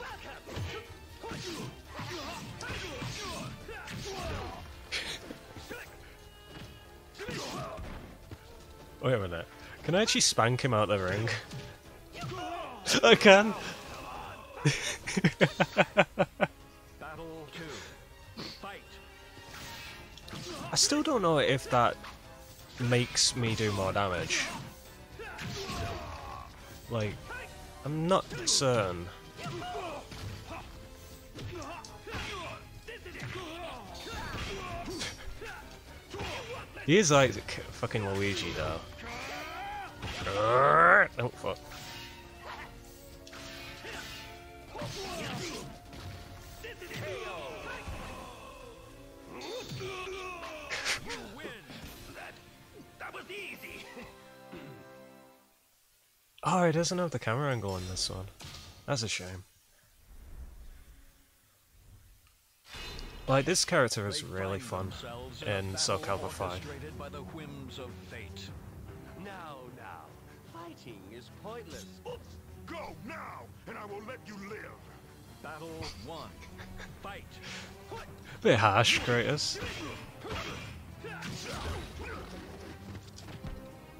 Wait a minute. Can I actually spank him out of the ring? I can! I still don't know if that makes me do more damage. Like, I'm not certain. He is like fucking Luigi though. Uh, oh fuck. Oh, it doesn't have the camera angle in this one. That's a shame. Like, this character is really fun in Soul Calibur 5. Pointless. Oops! Go now, and I will let you live. Battle one. Fight. Bit harsh, Kratos.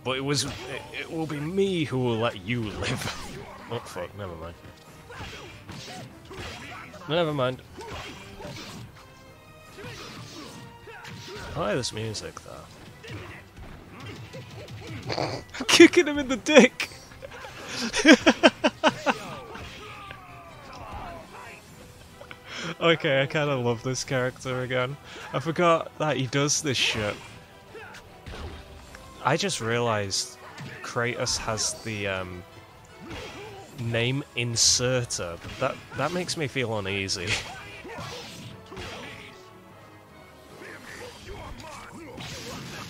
But it was. It, it will be me who will let you live. Oh fuck, never mind. Never mind. I like this music though. Kicking him in the dick! Okay, I kind of love this character again. I forgot that he does this shit. I just realized Kratos has the um, name inserter. That that makes me feel uneasy.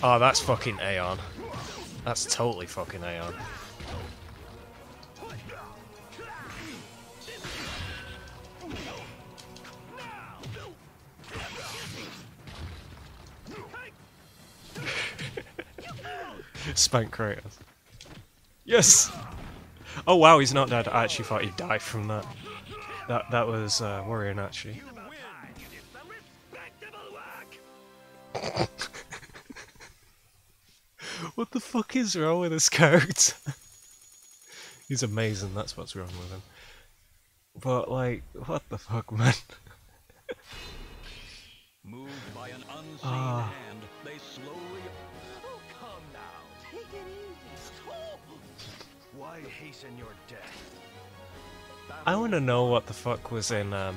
oh, that's fucking Aeon. That's totally fucking Aeon. Spank Kratos. Yes! Oh wow, he's not dead. I actually thought he'd die from that. That that was uh, worrying actually. You did some respectable work! What the fuck is wrong with this character? he's amazing, that's what's wrong with him. But like, what the fuck, man? Moved by an unseen Ah. hand, Hasten your death? I want to know what the fuck was in um,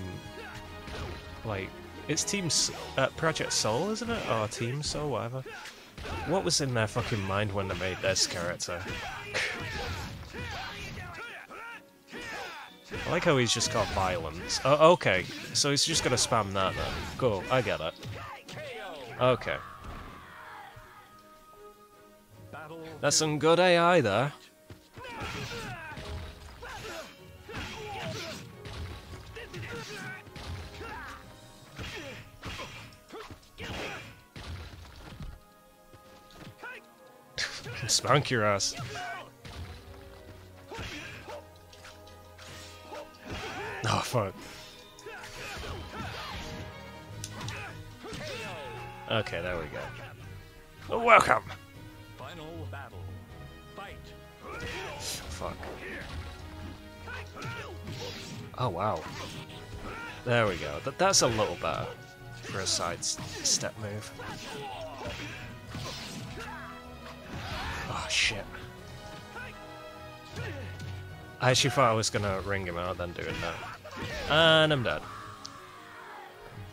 like, it's Team uh, Project Soul, isn't it, or Team Soul, whatever. What was in their fucking mind when they made this character? I like how he's just got violence. Oh, okay. So he's just gonna spam that then. Cool, I get it. Okay. That's some good AI there. Spank your ass. Oh fuck. Okay, there we go. Oh, welcome! Final battle. Fight. Fuck. Oh, wow. There we go. That, that's a little better for a side step move. Shit. I actually thought I was gonna ring him out, then doing that. And I'm dead.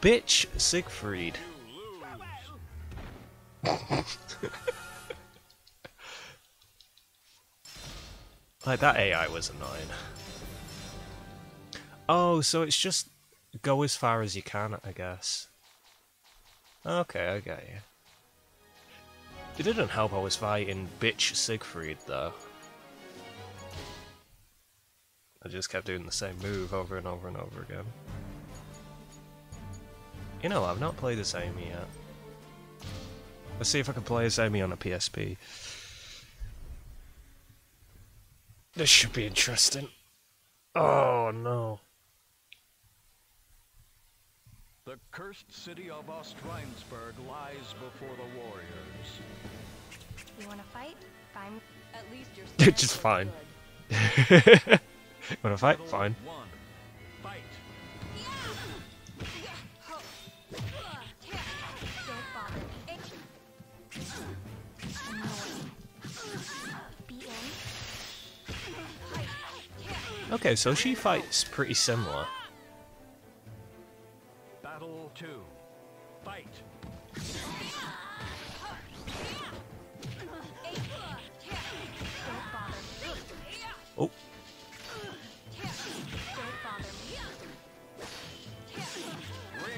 Bitch Siegfried. Like, that AI was annoying. Oh, so it's just go as far as you can, I guess. Okay, I get you. It didn't help I was fighting bitch Siegfried, though. I just kept doing the same move over and over and over again. You know, I've not played as Amy yet. Let's see if I can play as Amy on a PSP. This should be interesting. Oh no. The cursed city of Ostrheinsburg lies before the warriors. You want to fight? Fine. At least you're just fine. want to fight? Fine. Okay, so she fights pretty similar. Battle 2.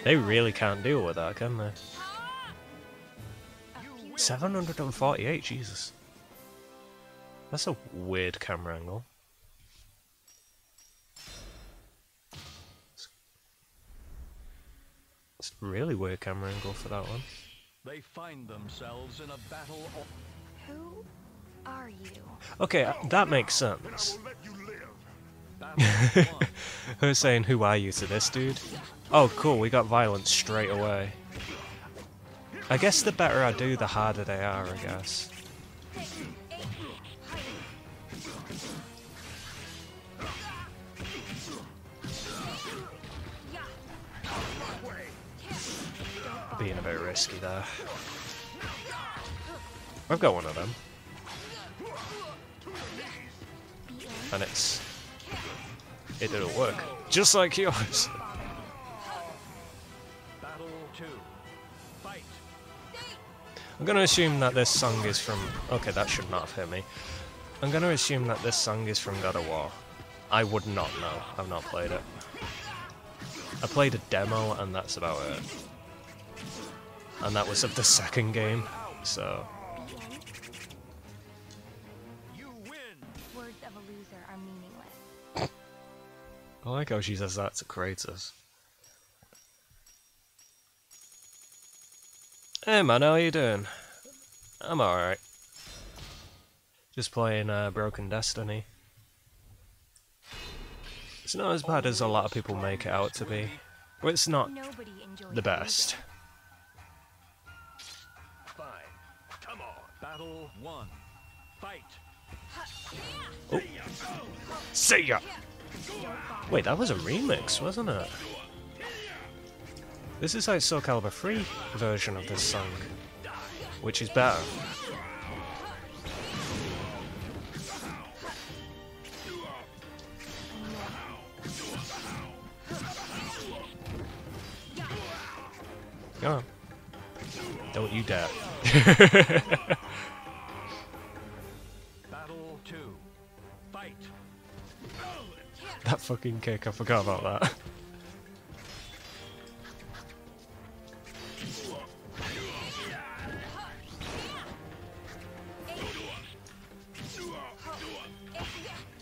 They really can't deal with that, can they? 748, Jesus. That's a weird camera angle. It's a really weird camera angle for that one. They find themselves in a battle of Who are you? Okay, uh, that makes sense. will let you live. battle one. Her saying, Who are you to this dude? Oh, cool, we got violence straight away. I guess the better I do, the harder they are, I guess. Being a bit risky there. I've got one of them. And it's... It didn't work. Just like yours. I'm gonna assume that this song is from. Okay, that should not have hit me. I'm gonna assume that this song is from God of War. I would not know. I've not played it. I played a demo, and that's about it. And that was of the second game, so. You win. Words of a loser are meaningless. I like how she says that to Kratos. Hey man, how are you doing? I'm alright. Just playing uh, Broken Destiny. It's not as bad as a lot of people make it out to be. But it's not the best. Fine. Come on. Battle one. Fight. Oh. See ya! Wait, that was a remix, wasn't it? This is like Soul Calibur 3 version of this song, which is better. Go on. Don't you dare. Battle two. Fight. that fucking kick, I forgot about that.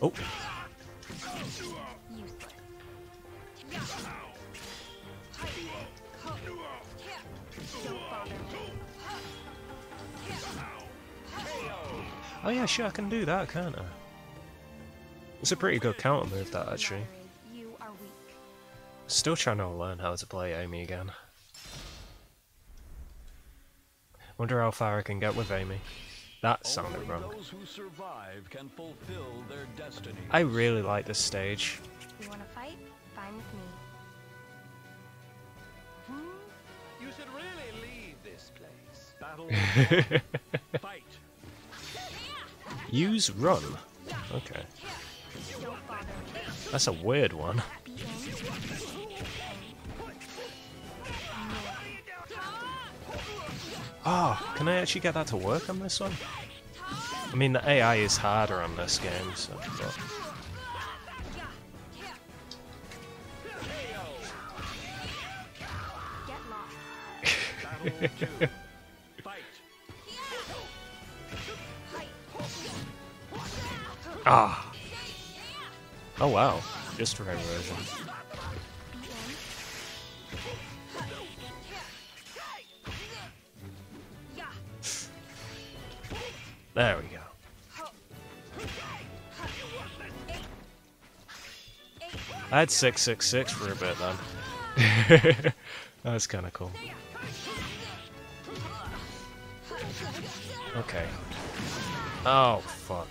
Oh, oh yeah, sure, I can do that, can't I? It's a pretty good counter move, that actually. Still trying to learn how to play Amy again. Wonder how far I can get with Amy. That Only sounded wrong. those who survive can fulfill their destiny. I really like this stage. You wanna fight? Fine with me. Hmm? You should really leave this place. Battle. Fight. Use run. Okay. Don't bother me. That's a weird one. In. Oh, can I actually get that to work on this one? I mean, the AI is harder on this game, so. But... Ah. Oh wow, just for version. There we go. I had 666 for a bit then. That's kind of cool. Okay. Oh, fuck.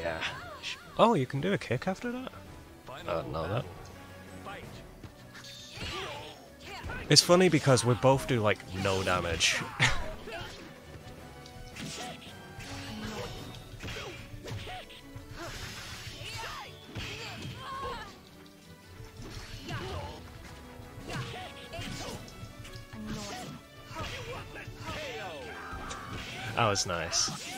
Yeah. Oh, you can do a kick after that? I didn't know that. It's funny because we both do like no damage. That was nice.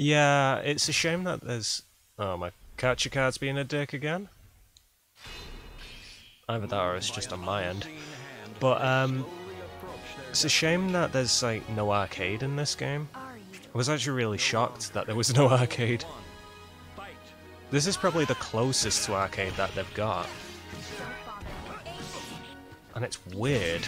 Yeah, it's a shame that there's. Oh, my capture card's being a dick again. Either that or it's just on my end. But, um, It's a shame that there's like no arcade in this game. I was actually really shocked that there was no arcade. This is probably the closest to arcade that they've got, and it's weird.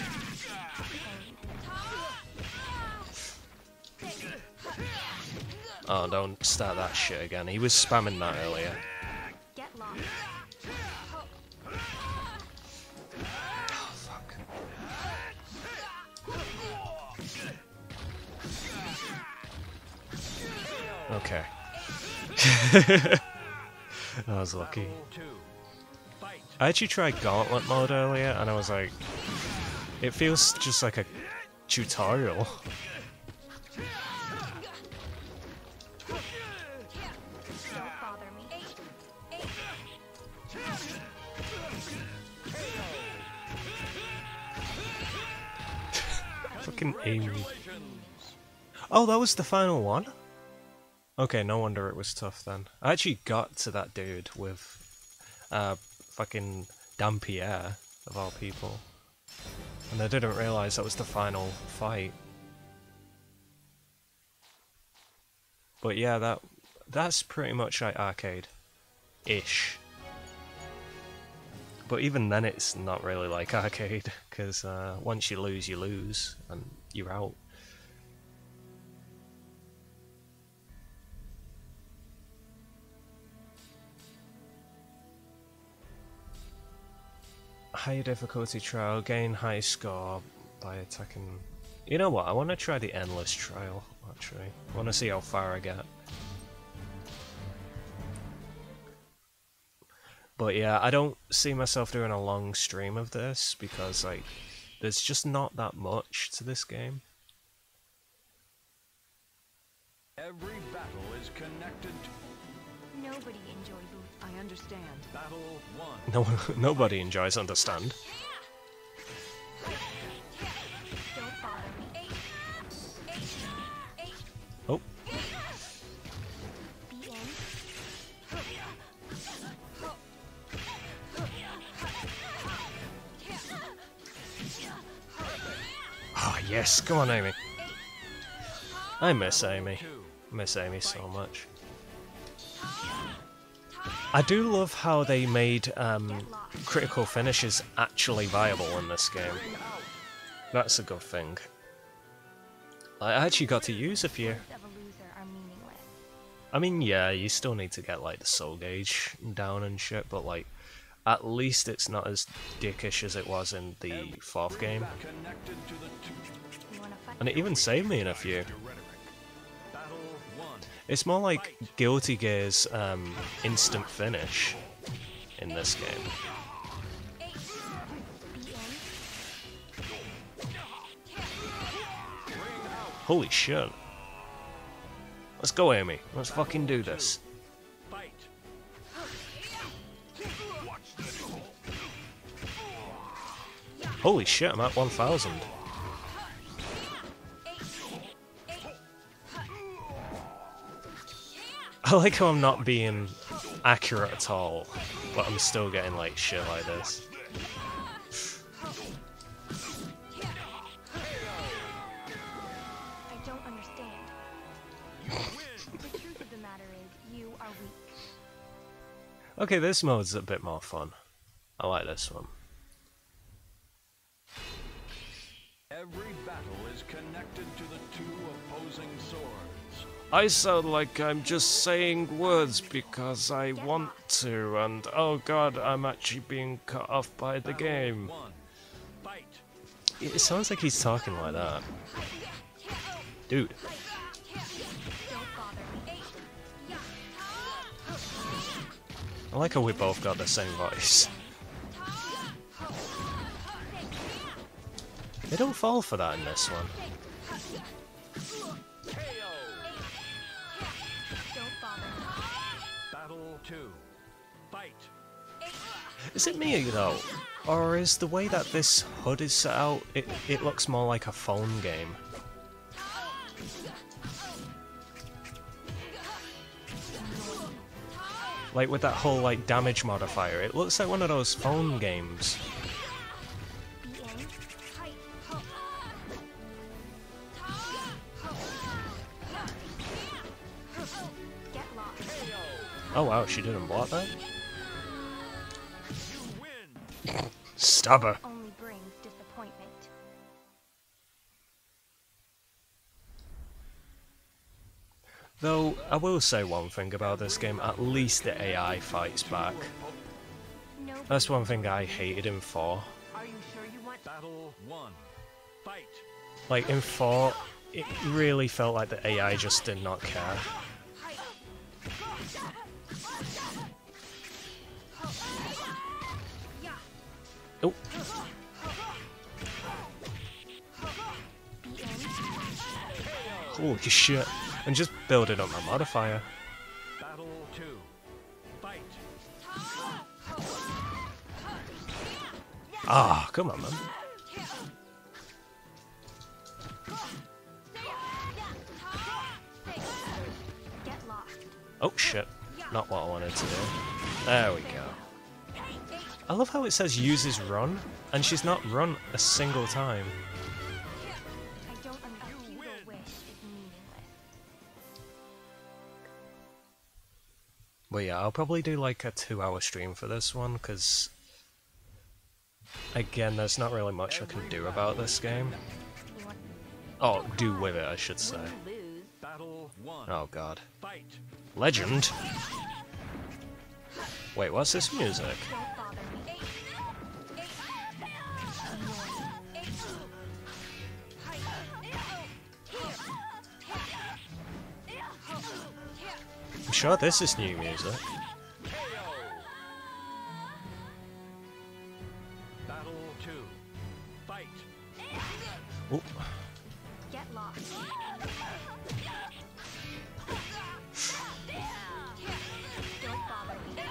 Oh, don't start that shit again. He was spamming that earlier. Oh. Okay. I was lucky. I actually tried Gauntlet mode earlier, and I was like, it feels just like a tutorial. Oh, that was the final one? Okay, no wonder it was tough then. I actually got to that dude with uh fucking Dampierre, of all people. And I didn't realise that was the final fight. But yeah, that that's pretty much like arcade. Ish. But even then it's not really like arcade, because uh, once you lose, you lose, and you're out. Higher difficulty trial, gain high score by attacking. You know what? I want to try the endless trial. Actually, I want to see how far I get. But yeah, I don't see myself doing a long stream of this because like, there's just not that much to this game. Every battle is connected Nobody enjoys. I understand. battle one. No, nobody enjoys understand. Don't yes, come on, Amy. I miss Amy. Two. Miss Amy so much. I do love how they made um, critical finishes actually viable in this game. That's a good thing. I actually got to use a few. I mean, yeah, you still need to get like the soul gauge down and shit, but like, at least it's not as dickish as it was in the fourth game, and it even saved me in a few. It's more like Guilty Gear's um, instant finish in this game. Holy shit. Let's go, Amy. Let's fucking do this. Holy shit, I'm at 1000. I like how I'm not being accurate at all, but I'm still getting like shit like this. I don't understand. the truth of the matter is, you are weak. Okay, this mode's a bit more fun. I like this one. Every battle is connected to the two opposing swords. I sound like I'm just saying words because I want to, and oh god, I'm actually being cut off by the game. It sounds like he's talking like that. Dude, Don't bother me. I like how we both got the same voice. They don't fall for that in this one. Is it me though? Or is the way that this HUD is set out, it, it looks more like a phone game? Like with that whole like damage modifier, it looks like one of those phone games. Oh wow, she didn't block that? You win. Stab her. Only brings disappointment. Though, I will say one thing about this game, at least the AI fights back. That's one thing I hated in 4. Are you sure you want Battle one. Fight. Like in 4, it really felt like the AI just did not care. Holy shit. And just build it on my modifier. Battle two. Ah, come on, man. Oh shit. Not what I wanted to do. There we go. I love how it says uses run, and she's not run a single time. But yeah, I'll probably do like a two hour stream for this one, because again, there's not really much I can do about this game. Oh, do with it, I should say. lose? Battle one. Oh god. Fight. Legend? Wait, what's this music? Sure this is new music. Battle two. Fight. Oop. Get lost. Don't bother me.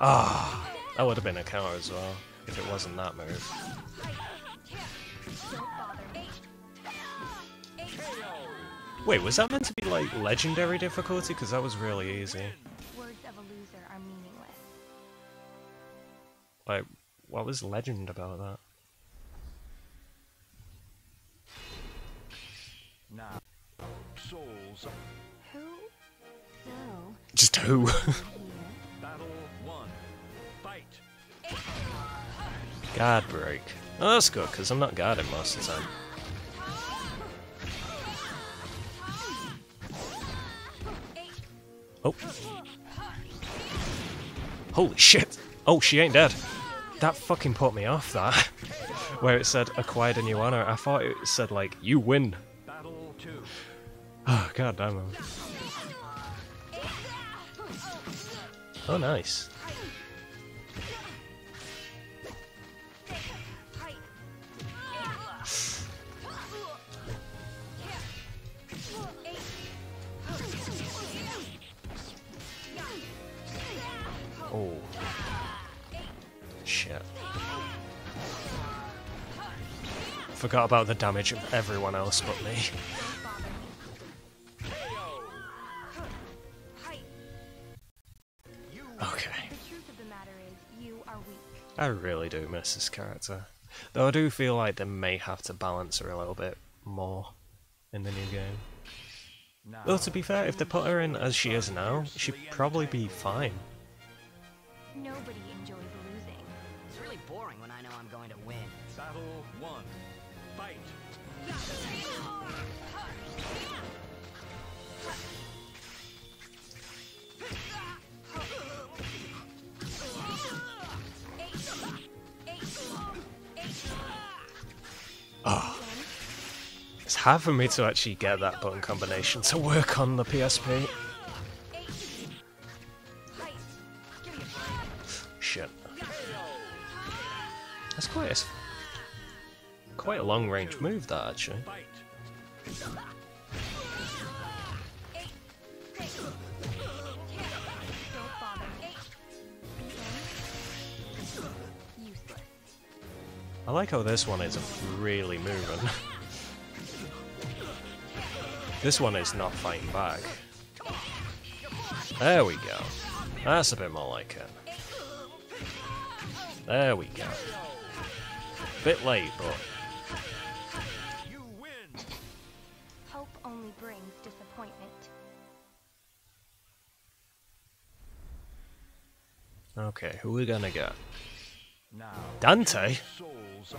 Ah, that would have been a counter as well, if it wasn't that move. Wait, was that meant to be like legendary difficulty? Because that was really easy. Words of a loser are meaningless. Like, what was legend about that? Now. Souls. Who? So, Just who? Battle one. Fight. Guard break. Oh, that's good, because I'm not guarding most of the time. Oh. Holy shit! Oh, she ain't dead. That fucking put me off, that. Where it said, acquired a new honor. I thought it said, like, you win. Oh, god damn it. Oh, nice. Oh. Shit. Forgot about the damage of everyone else but me. Okay. I really do miss this character. Though I do feel like they may have to balance her a little bit more in the new game. Though to be fair, if they put her in as she is now, she'd probably be fine. Nobody enjoys losing. It's really boring when I know I'm going to win. battle one. Fight. Ah. It's hard for me to actually get that button combination to work on the PSP. Long range move, that actually. I like how this one is really moving. this one is not fighting back. There we go. That's a bit more like it. There we go. Bit late, but okay, who we gonna get? Dante? souls.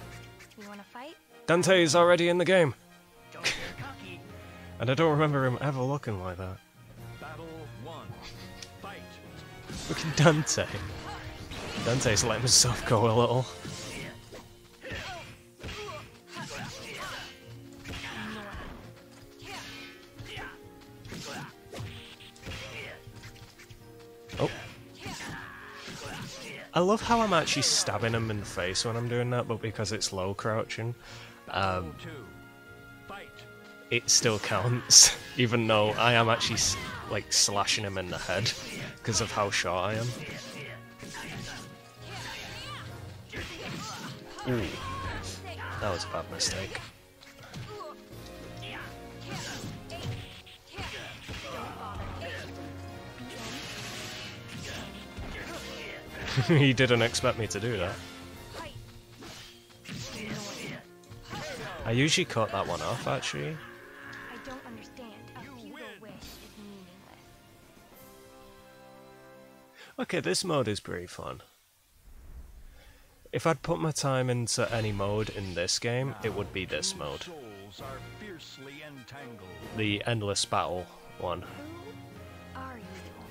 You wanna fight? Dante is already in the game, Don't get cocky. and I don't remember him ever looking like that. Look at Dante. Dante's letting himself go a little. Love how I'm actually stabbing him in the face when I'm doing that, but because it's low crouching, um, it still counts, even though I am actually like slashing him in the head because of how short I am. Ooh, that was a bad mistake. he didn't expect me to do that. I usually cut that one off actually. Okay, this mode is pretty fun. If I'd put my time into any mode in this game, it would be this mode. The endless battle one.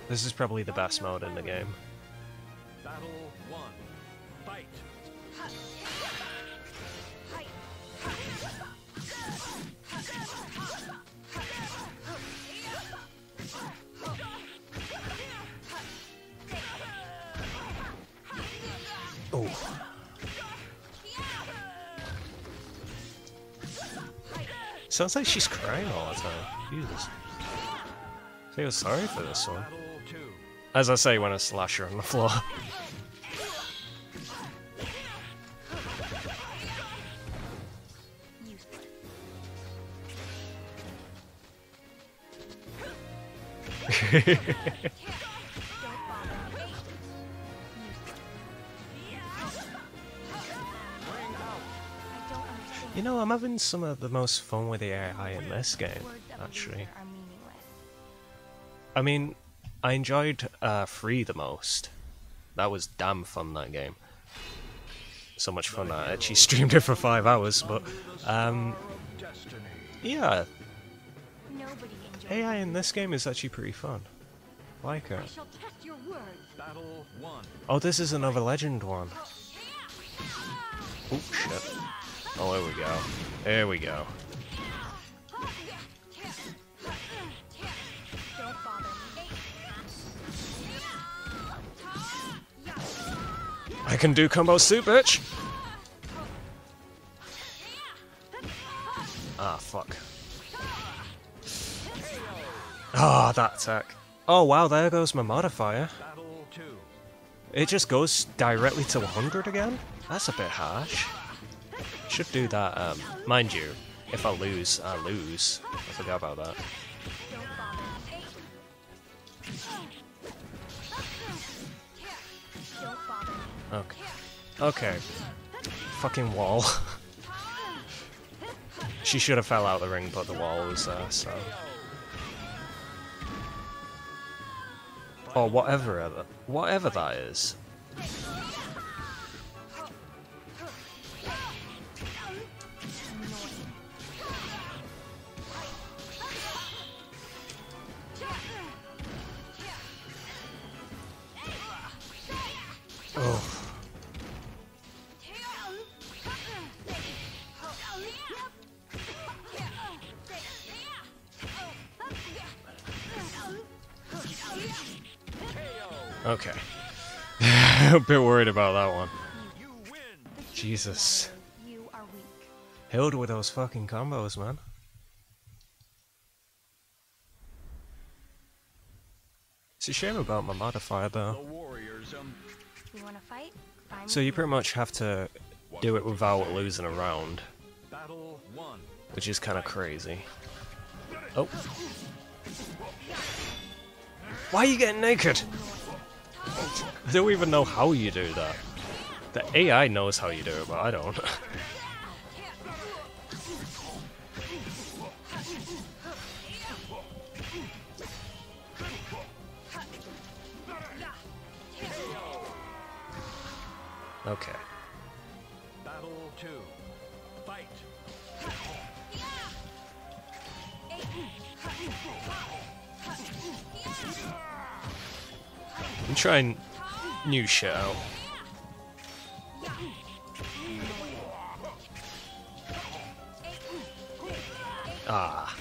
This is probably the best mode in the game. Fight. Oh. Sounds like she's crying all the time. Jesus. Feel sorry for this one. As I say when I slash her on the floor. You know, I'm having some of the most fun with the AI in this game, actually. I mean, I enjoyed uh, Free the most. That was damn fun, that game. so much fun I actually streamed it for five hours, but um, yeah, AI in this game is actually pretty fun. Like it. I shall test your words. Battle one. Oh, this is another legend one. Oh shit. Oh, here we go. There we go. Don't bother me. I can do combo soup, bitch! Ah, that attack. Oh wow, there goes my modifier. It just goes directly to 100 again? That's a bit harsh. Should do that, um, mind you, if I lose, I lose. I forgot about that. Okay. Okay. Fucking wall. she should have fell out the ring, but the wall was there, so. Or whatever, whatever that is. Oh. Okay. a bit worried about that one. You win. Jesus. You are weak. Held with those fucking combos, man. It's a shame about my modifier, though. um You wanna fight? So you pretty much have to do it without losing a round, which is kind of crazy. Oh. Why are you getting naked? I don't even know how you do that. The AI knows how you do it, but I don't. okay. I'm trying new shit out. Ah.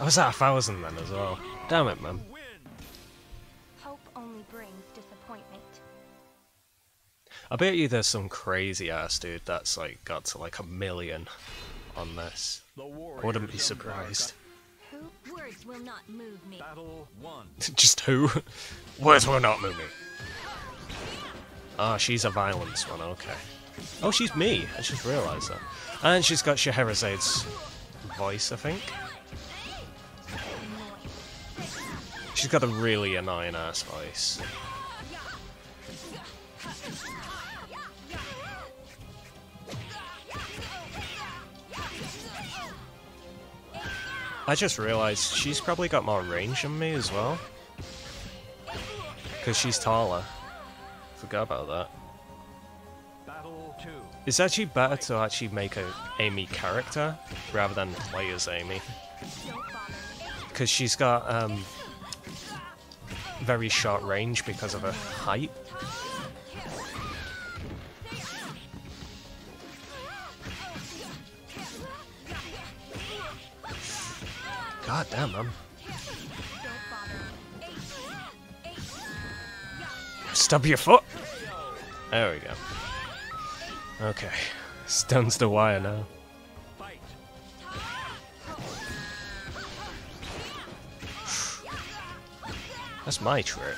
I was at a thousand then as well. Damn it, man. Hope only brings disappointment. I bet you there's some crazy ass dude that's like got to like a million on this. I wouldn't be surprised. Who? Words will not move me. Battle one. Just who? Words will not move me. Ah, she's a violence one, okay. Oh, she's me. I just realised that. And she's got Scheherazade's voice, I think. She's got a really annoying ass voice. I just realised she's probably got more range than me as well. Because she's taller. Forgot about that. It's actually better to actually make a Amy character rather than play as Amy. Because she's got um, very short range because of her height. God damn, man. Stub your foot! There we go. Okay. Stuns the wire now. That's my trick.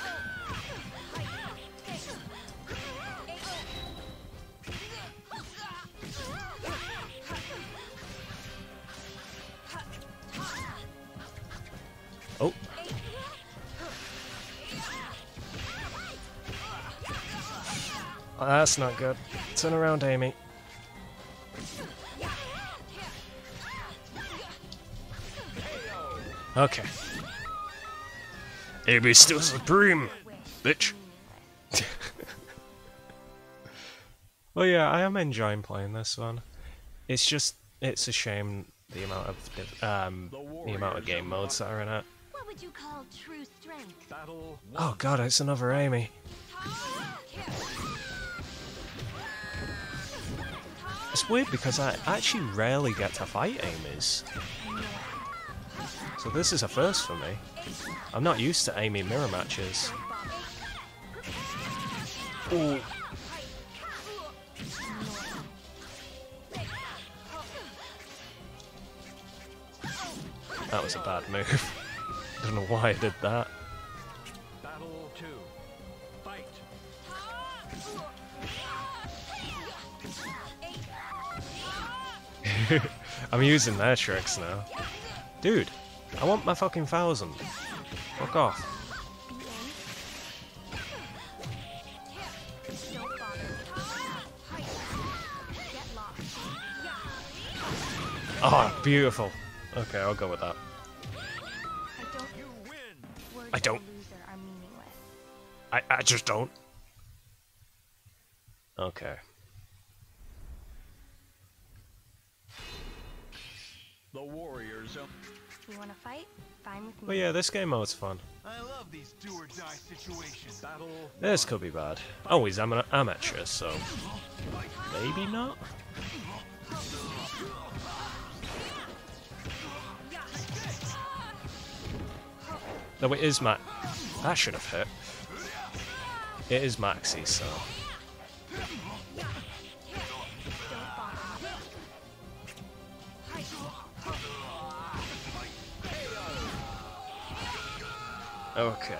That's not good. Turn around, Amy. Okay. Amy still supreme, bitch. Well, yeah, I am enjoying playing this one. It's just, it's a shame the amount of diff- um the amount of game modes that are in it. What would you call true strength? Oh god, it's another Amy. Weird because I actually rarely get to fight Amy's. So this is a first for me. I'm not used to Amy mirror matches. Ooh. That was a bad move. Don't know why I did that. I'm using their tricks now. Dude, I want my fucking thousand. Fuck off. Oh, beautiful. Okay, I'll go with that. I don't. I, I just don't. Okay. Yeah, this game mode's fun. I love these do or die situations. Battle. This could be bad. Oh, he's am- amateur, so maybe not. No, it is Max. That should have hit. It is Maxi, so. Okay.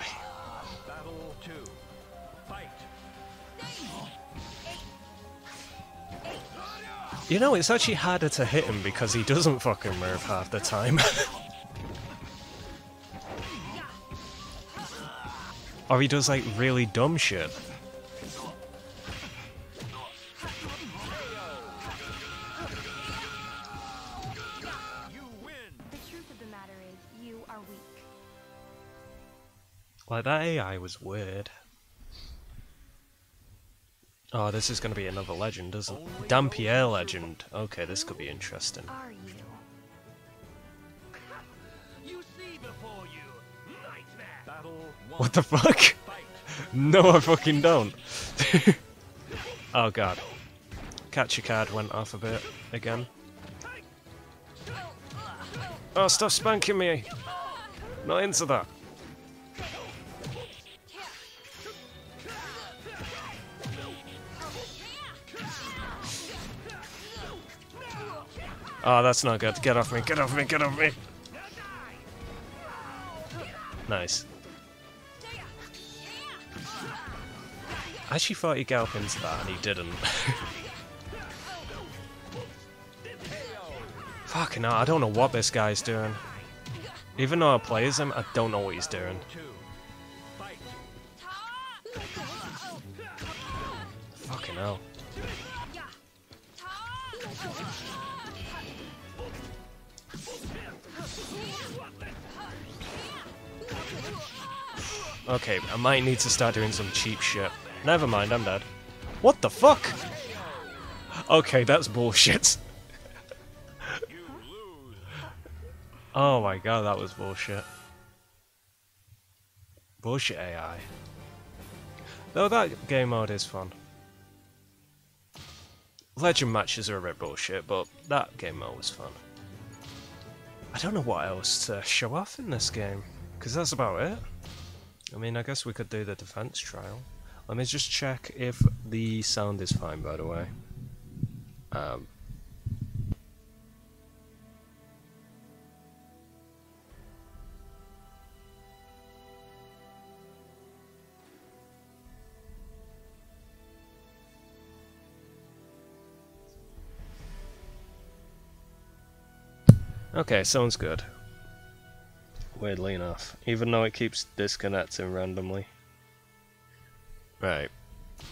Battle 2. Fight. You know, it's actually harder to hit him because he doesn't fucking move half the time. or he does like really dumb shit. Like that AI was weird. Oh, this is gonna be another legend, isn't it? Dampierre legend. Okay, this could be interesting. Are you? You see before you, nightmare. Battle What the fuck? No, I fucking don't. oh god. Catch your card went off a bit again. Oh, stop spanking me! Not into that. Oh, that's not good. Get off me, get off me, get off me! Nice. I actually thought he'd gallop into that, and he didn't. Fucking hell, I don't know what this guy's doing. Even though I play as him, I don't know what he's doing. Fucking hell. Okay, I might need to start doing some cheap shit. Never mind, I'm dead. What the fuck? Okay, that's bullshit. Oh my god, that was bullshit. Bullshit AI. Though that game mode is fun. Legend matches are a bit bullshit, but that game mode was fun. I don't know what else to show off in this game, because that's about it. I mean, I guess we could do the defense trial. Let me just check if the sound is fine, by the way. Um, Okay, sounds good. Weirdly enough, even though it keeps disconnecting randomly. Right,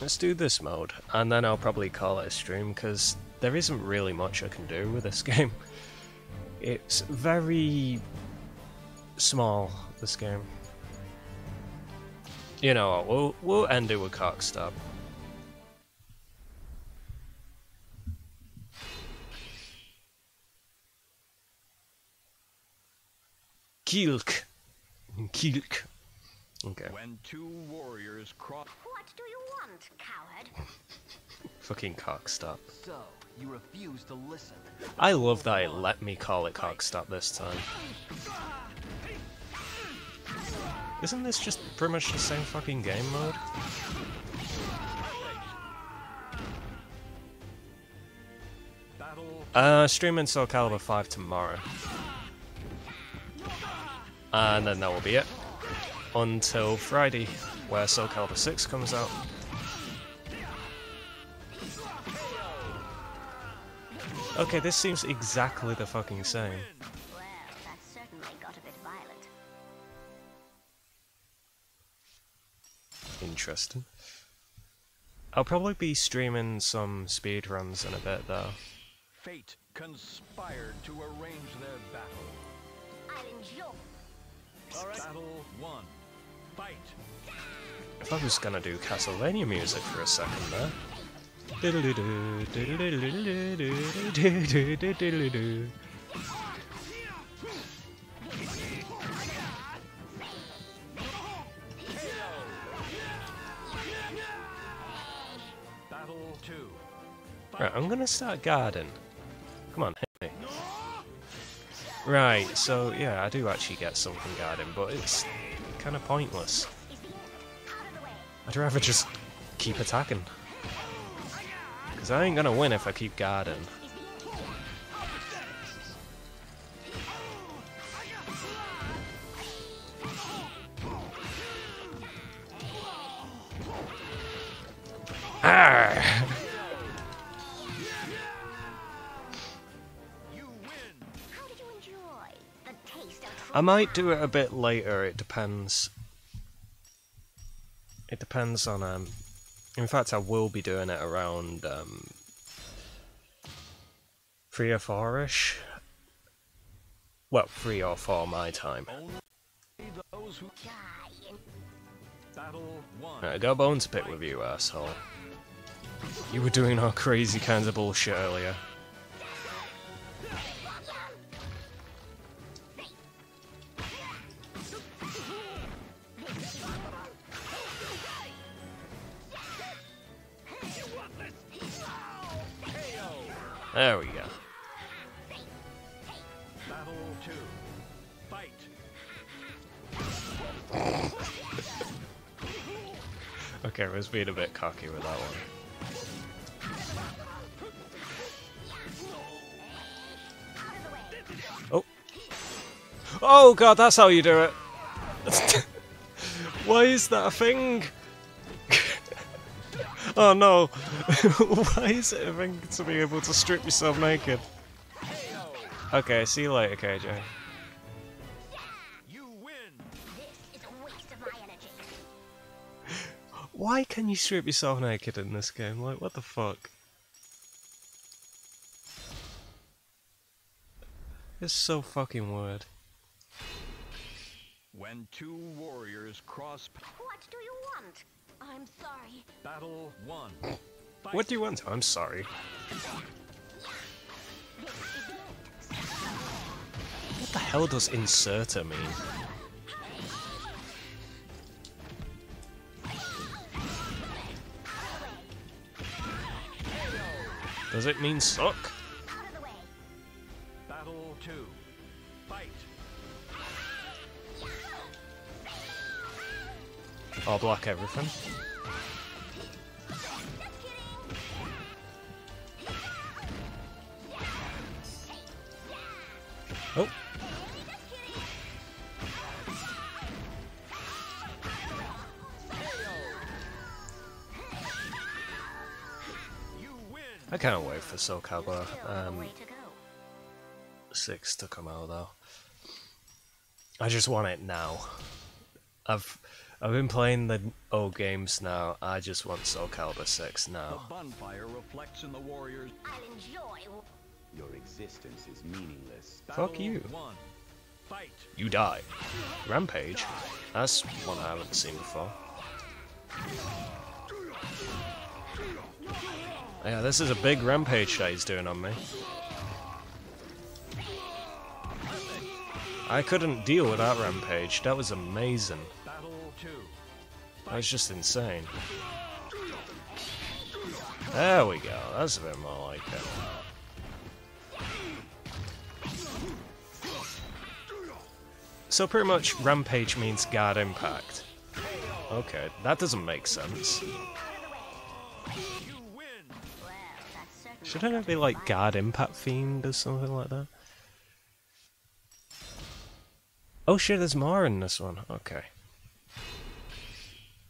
let's do this mode, and then I'll probably call it a stream, because there isn't really much I can do with this game. It's very small, this game. You know what, we'll, we'll end it with Cockstab. Kilk. Kilk. Okay. When two warriors cross. What do you want, coward? Fucking cockstop. So, you refuse to listen. I love that it let me call it cockstop this time. Isn't this just pretty much the same fucking game mode? Battle Uh, streaming Soul Calibur 5 tomorrow. And then that will be it. Until Friday, where Soul Calibur 6 comes out. Okay, this seems exactly the fucking same. Well, that certainly got a bit violent. Interesting. I'll probably be streaming some speedruns in a bit though. fate conspired to arrange their battle. I'll. Battle one. Fight. If I was gonna do Castlevania music for a second there. Battle two. Right, I'm gonna start guarding. Come on, hit me. Right, so yeah, I do actually get something guarding, but it's kind of pointless. I'd rather just keep attacking. Because I ain't gonna win if I keep guarding. I might do it a bit later, it depends. It depends on, um... In fact, I will be doing it around, um... Three or four-ish? Well, three or four my time. Right, I got a bone to pick with you, asshole. You were doing all crazy kinds of bullshit earlier. There we go. Battle two. Fight. Okay, I was being a bit cocky with that one. Oh. Oh god, that's how you do it! Why is that a thing? Oh no! Why is it a thing to be able to strip yourself naked? Okay, see you later, KJ. You win. this is a waste of my energy. Why can you strip yourself naked in this game? Like, what the fuck? It's so fucking weird. When two warriors cross p- What do you want? I'm sorry. battle one. What do you want? I'm sorry. What the hell does inserter mean? Does it mean suck? Or block everything? Oh, I can't wait for Calibur um, way to go. 6 to come out though. I just want it now. I've I've been playing the old games now. I just want Soul Calibur 6 now. The now. bonfire reflects in the warriors. I'll enjoy. Your existence is meaningless. Fuck you. One. Fight. You die. Rampage? That's one I haven't seen before. Yeah, this is a big rampage that he's doing on me. I couldn't deal with that rampage. That was amazing. That was just insane. There we go. That's a bit more like it. So pretty much rampage means guard impact. Okay, that doesn't make sense. Shouldn't it be like guard impact themed or something like that? Oh shit, there's more in this one. Okay.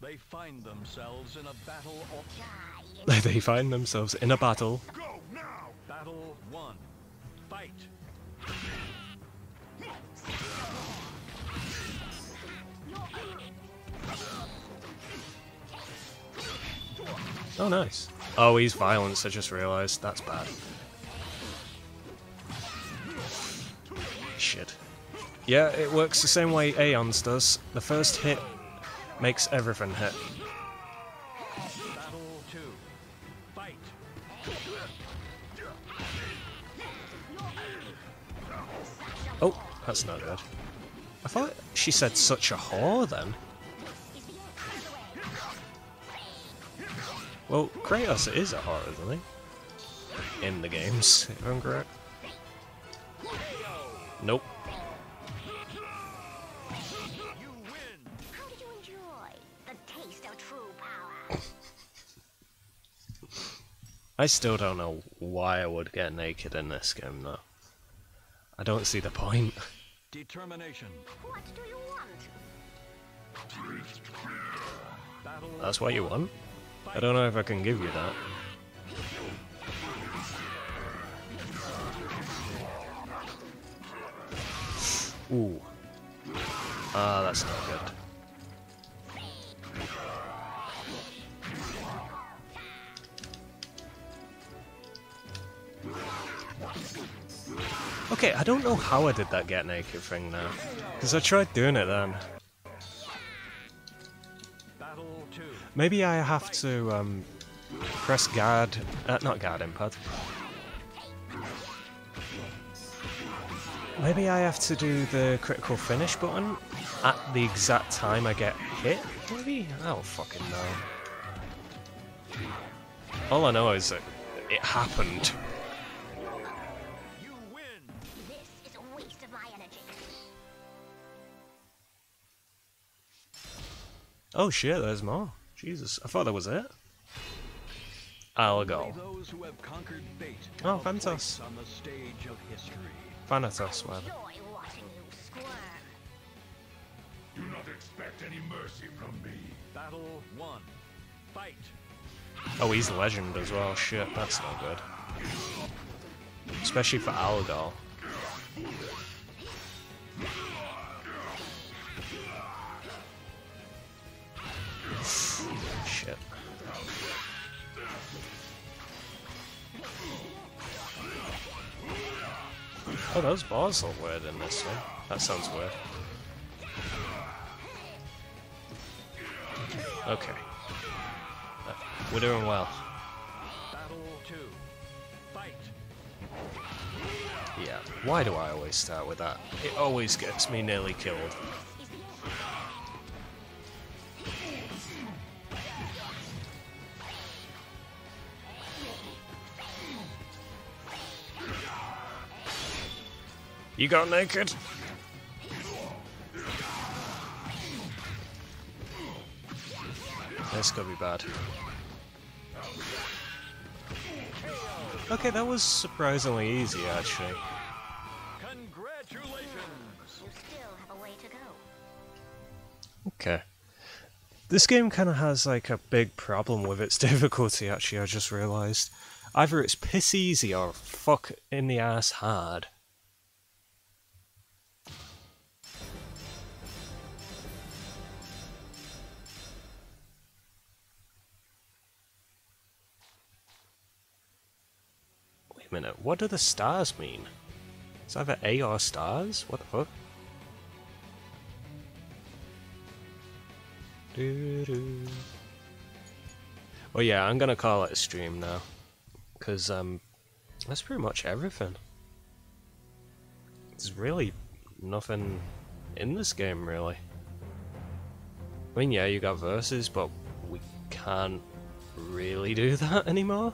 They find themselves in a battle of they find themselves in a battle. Go now! battle one. Fight. Oh, nice. Oh, he's violence, I just realised. That's bad. Shit. Yeah, it works the same way Aeon's does. The first hit makes everything hit. Battle two. Fight. Oh, that's not good. I thought she said such a whore then. Well, Kratos is a whore, isn't he? In the games, if I'm correct. Nope. I still don't know why I would get naked in this game, though. I don't see the point. Determination. what do you want? That's what you want? I don't know if I can give you that. Ooh. Ah, that's not good. Okay, I don't know how I did that get naked thing now. Because I tried doing it then. Maybe I have to um, press guard, uh, not guard impact. Maybe I have to do the critical finish button at the exact time I get hit. Maybe I don't fucking know. All I know is that it happened. Oh shit, there's more. Jesus, I thought that was it. I'll go. those who have conquered fate Oh, have a Phantos. on the stage of history. Thanatos, whatever. Enjoy watching you squirm. Do not expect any mercy from me. Battle one. Fight. Oh, he's legend as well. Shit, that's not good. Especially for Algol. Shit. Oh, those bars look weird in this one. That sounds weird. Okay. Uh, We're doing well. Yeah. Why do I always start with that? It always gets me nearly killed. You got naked? This could be bad. Okay, that was surprisingly easy, actually. Congratulations. You still have a way to go. Okay. This game kind of has like a big problem with its difficulty, actually, I just realised. Either it's piss easy or fuck in the ass hard. Minute, what do the stars mean? It's either A or stars? What the fuck? Doo-doo. Well, yeah, I'm gonna call it a stream now, because um, that's pretty much everything. There's really nothing in this game really. I mean, yeah, you got verses, but we can't really do that anymore.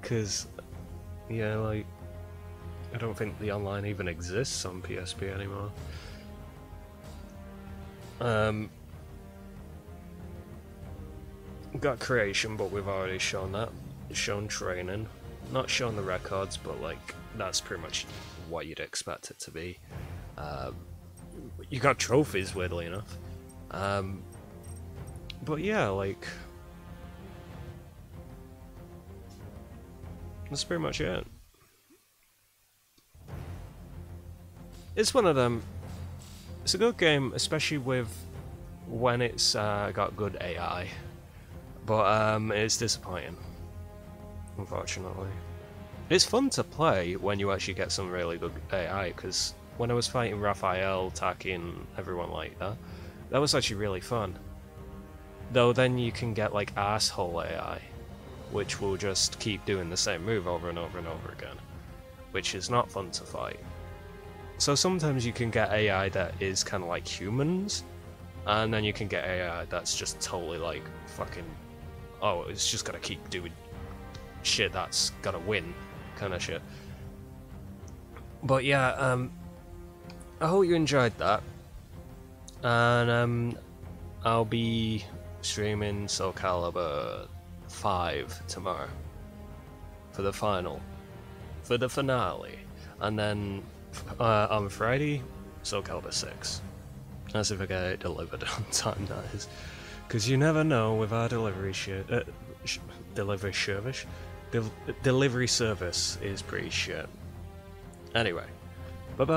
Because, yeah, like, I don't think the online even exists on PSP anymore. Um, got creation, but we've already shown that. Shown training. Not shown the records, but like, that's pretty much what you'd expect it to be. Um, you got trophies, weirdly enough. Um, but yeah, like, that's pretty much it. It's one of them. It's a good game, especially with when it's uh, got good AI. But um, it's disappointing, unfortunately. It's fun to play when you actually get some really good AI, because when I was fighting Raphael, and everyone like that, that was actually really fun. Though then you can get like asshole AI, which will just keep doing the same move over and over and over again, which is not fun to fight. So sometimes you can get AI that is kind of like humans, and then you can get AI that's just totally like fucking, oh, it's just gotta keep doing shit that's gotta win, kind of shit. But yeah, um, I hope you enjoyed that, and um, I'll be streaming Soul Calibur 5 tomorrow for the final, for the finale, and then uh, on Friday, Soul Calibur 6. As if I get it delivered on time, that is. Because you never know with our delivery shit. Uh, sh- delivery service? Del- delivery service is pretty shit. Anyway, bye bye.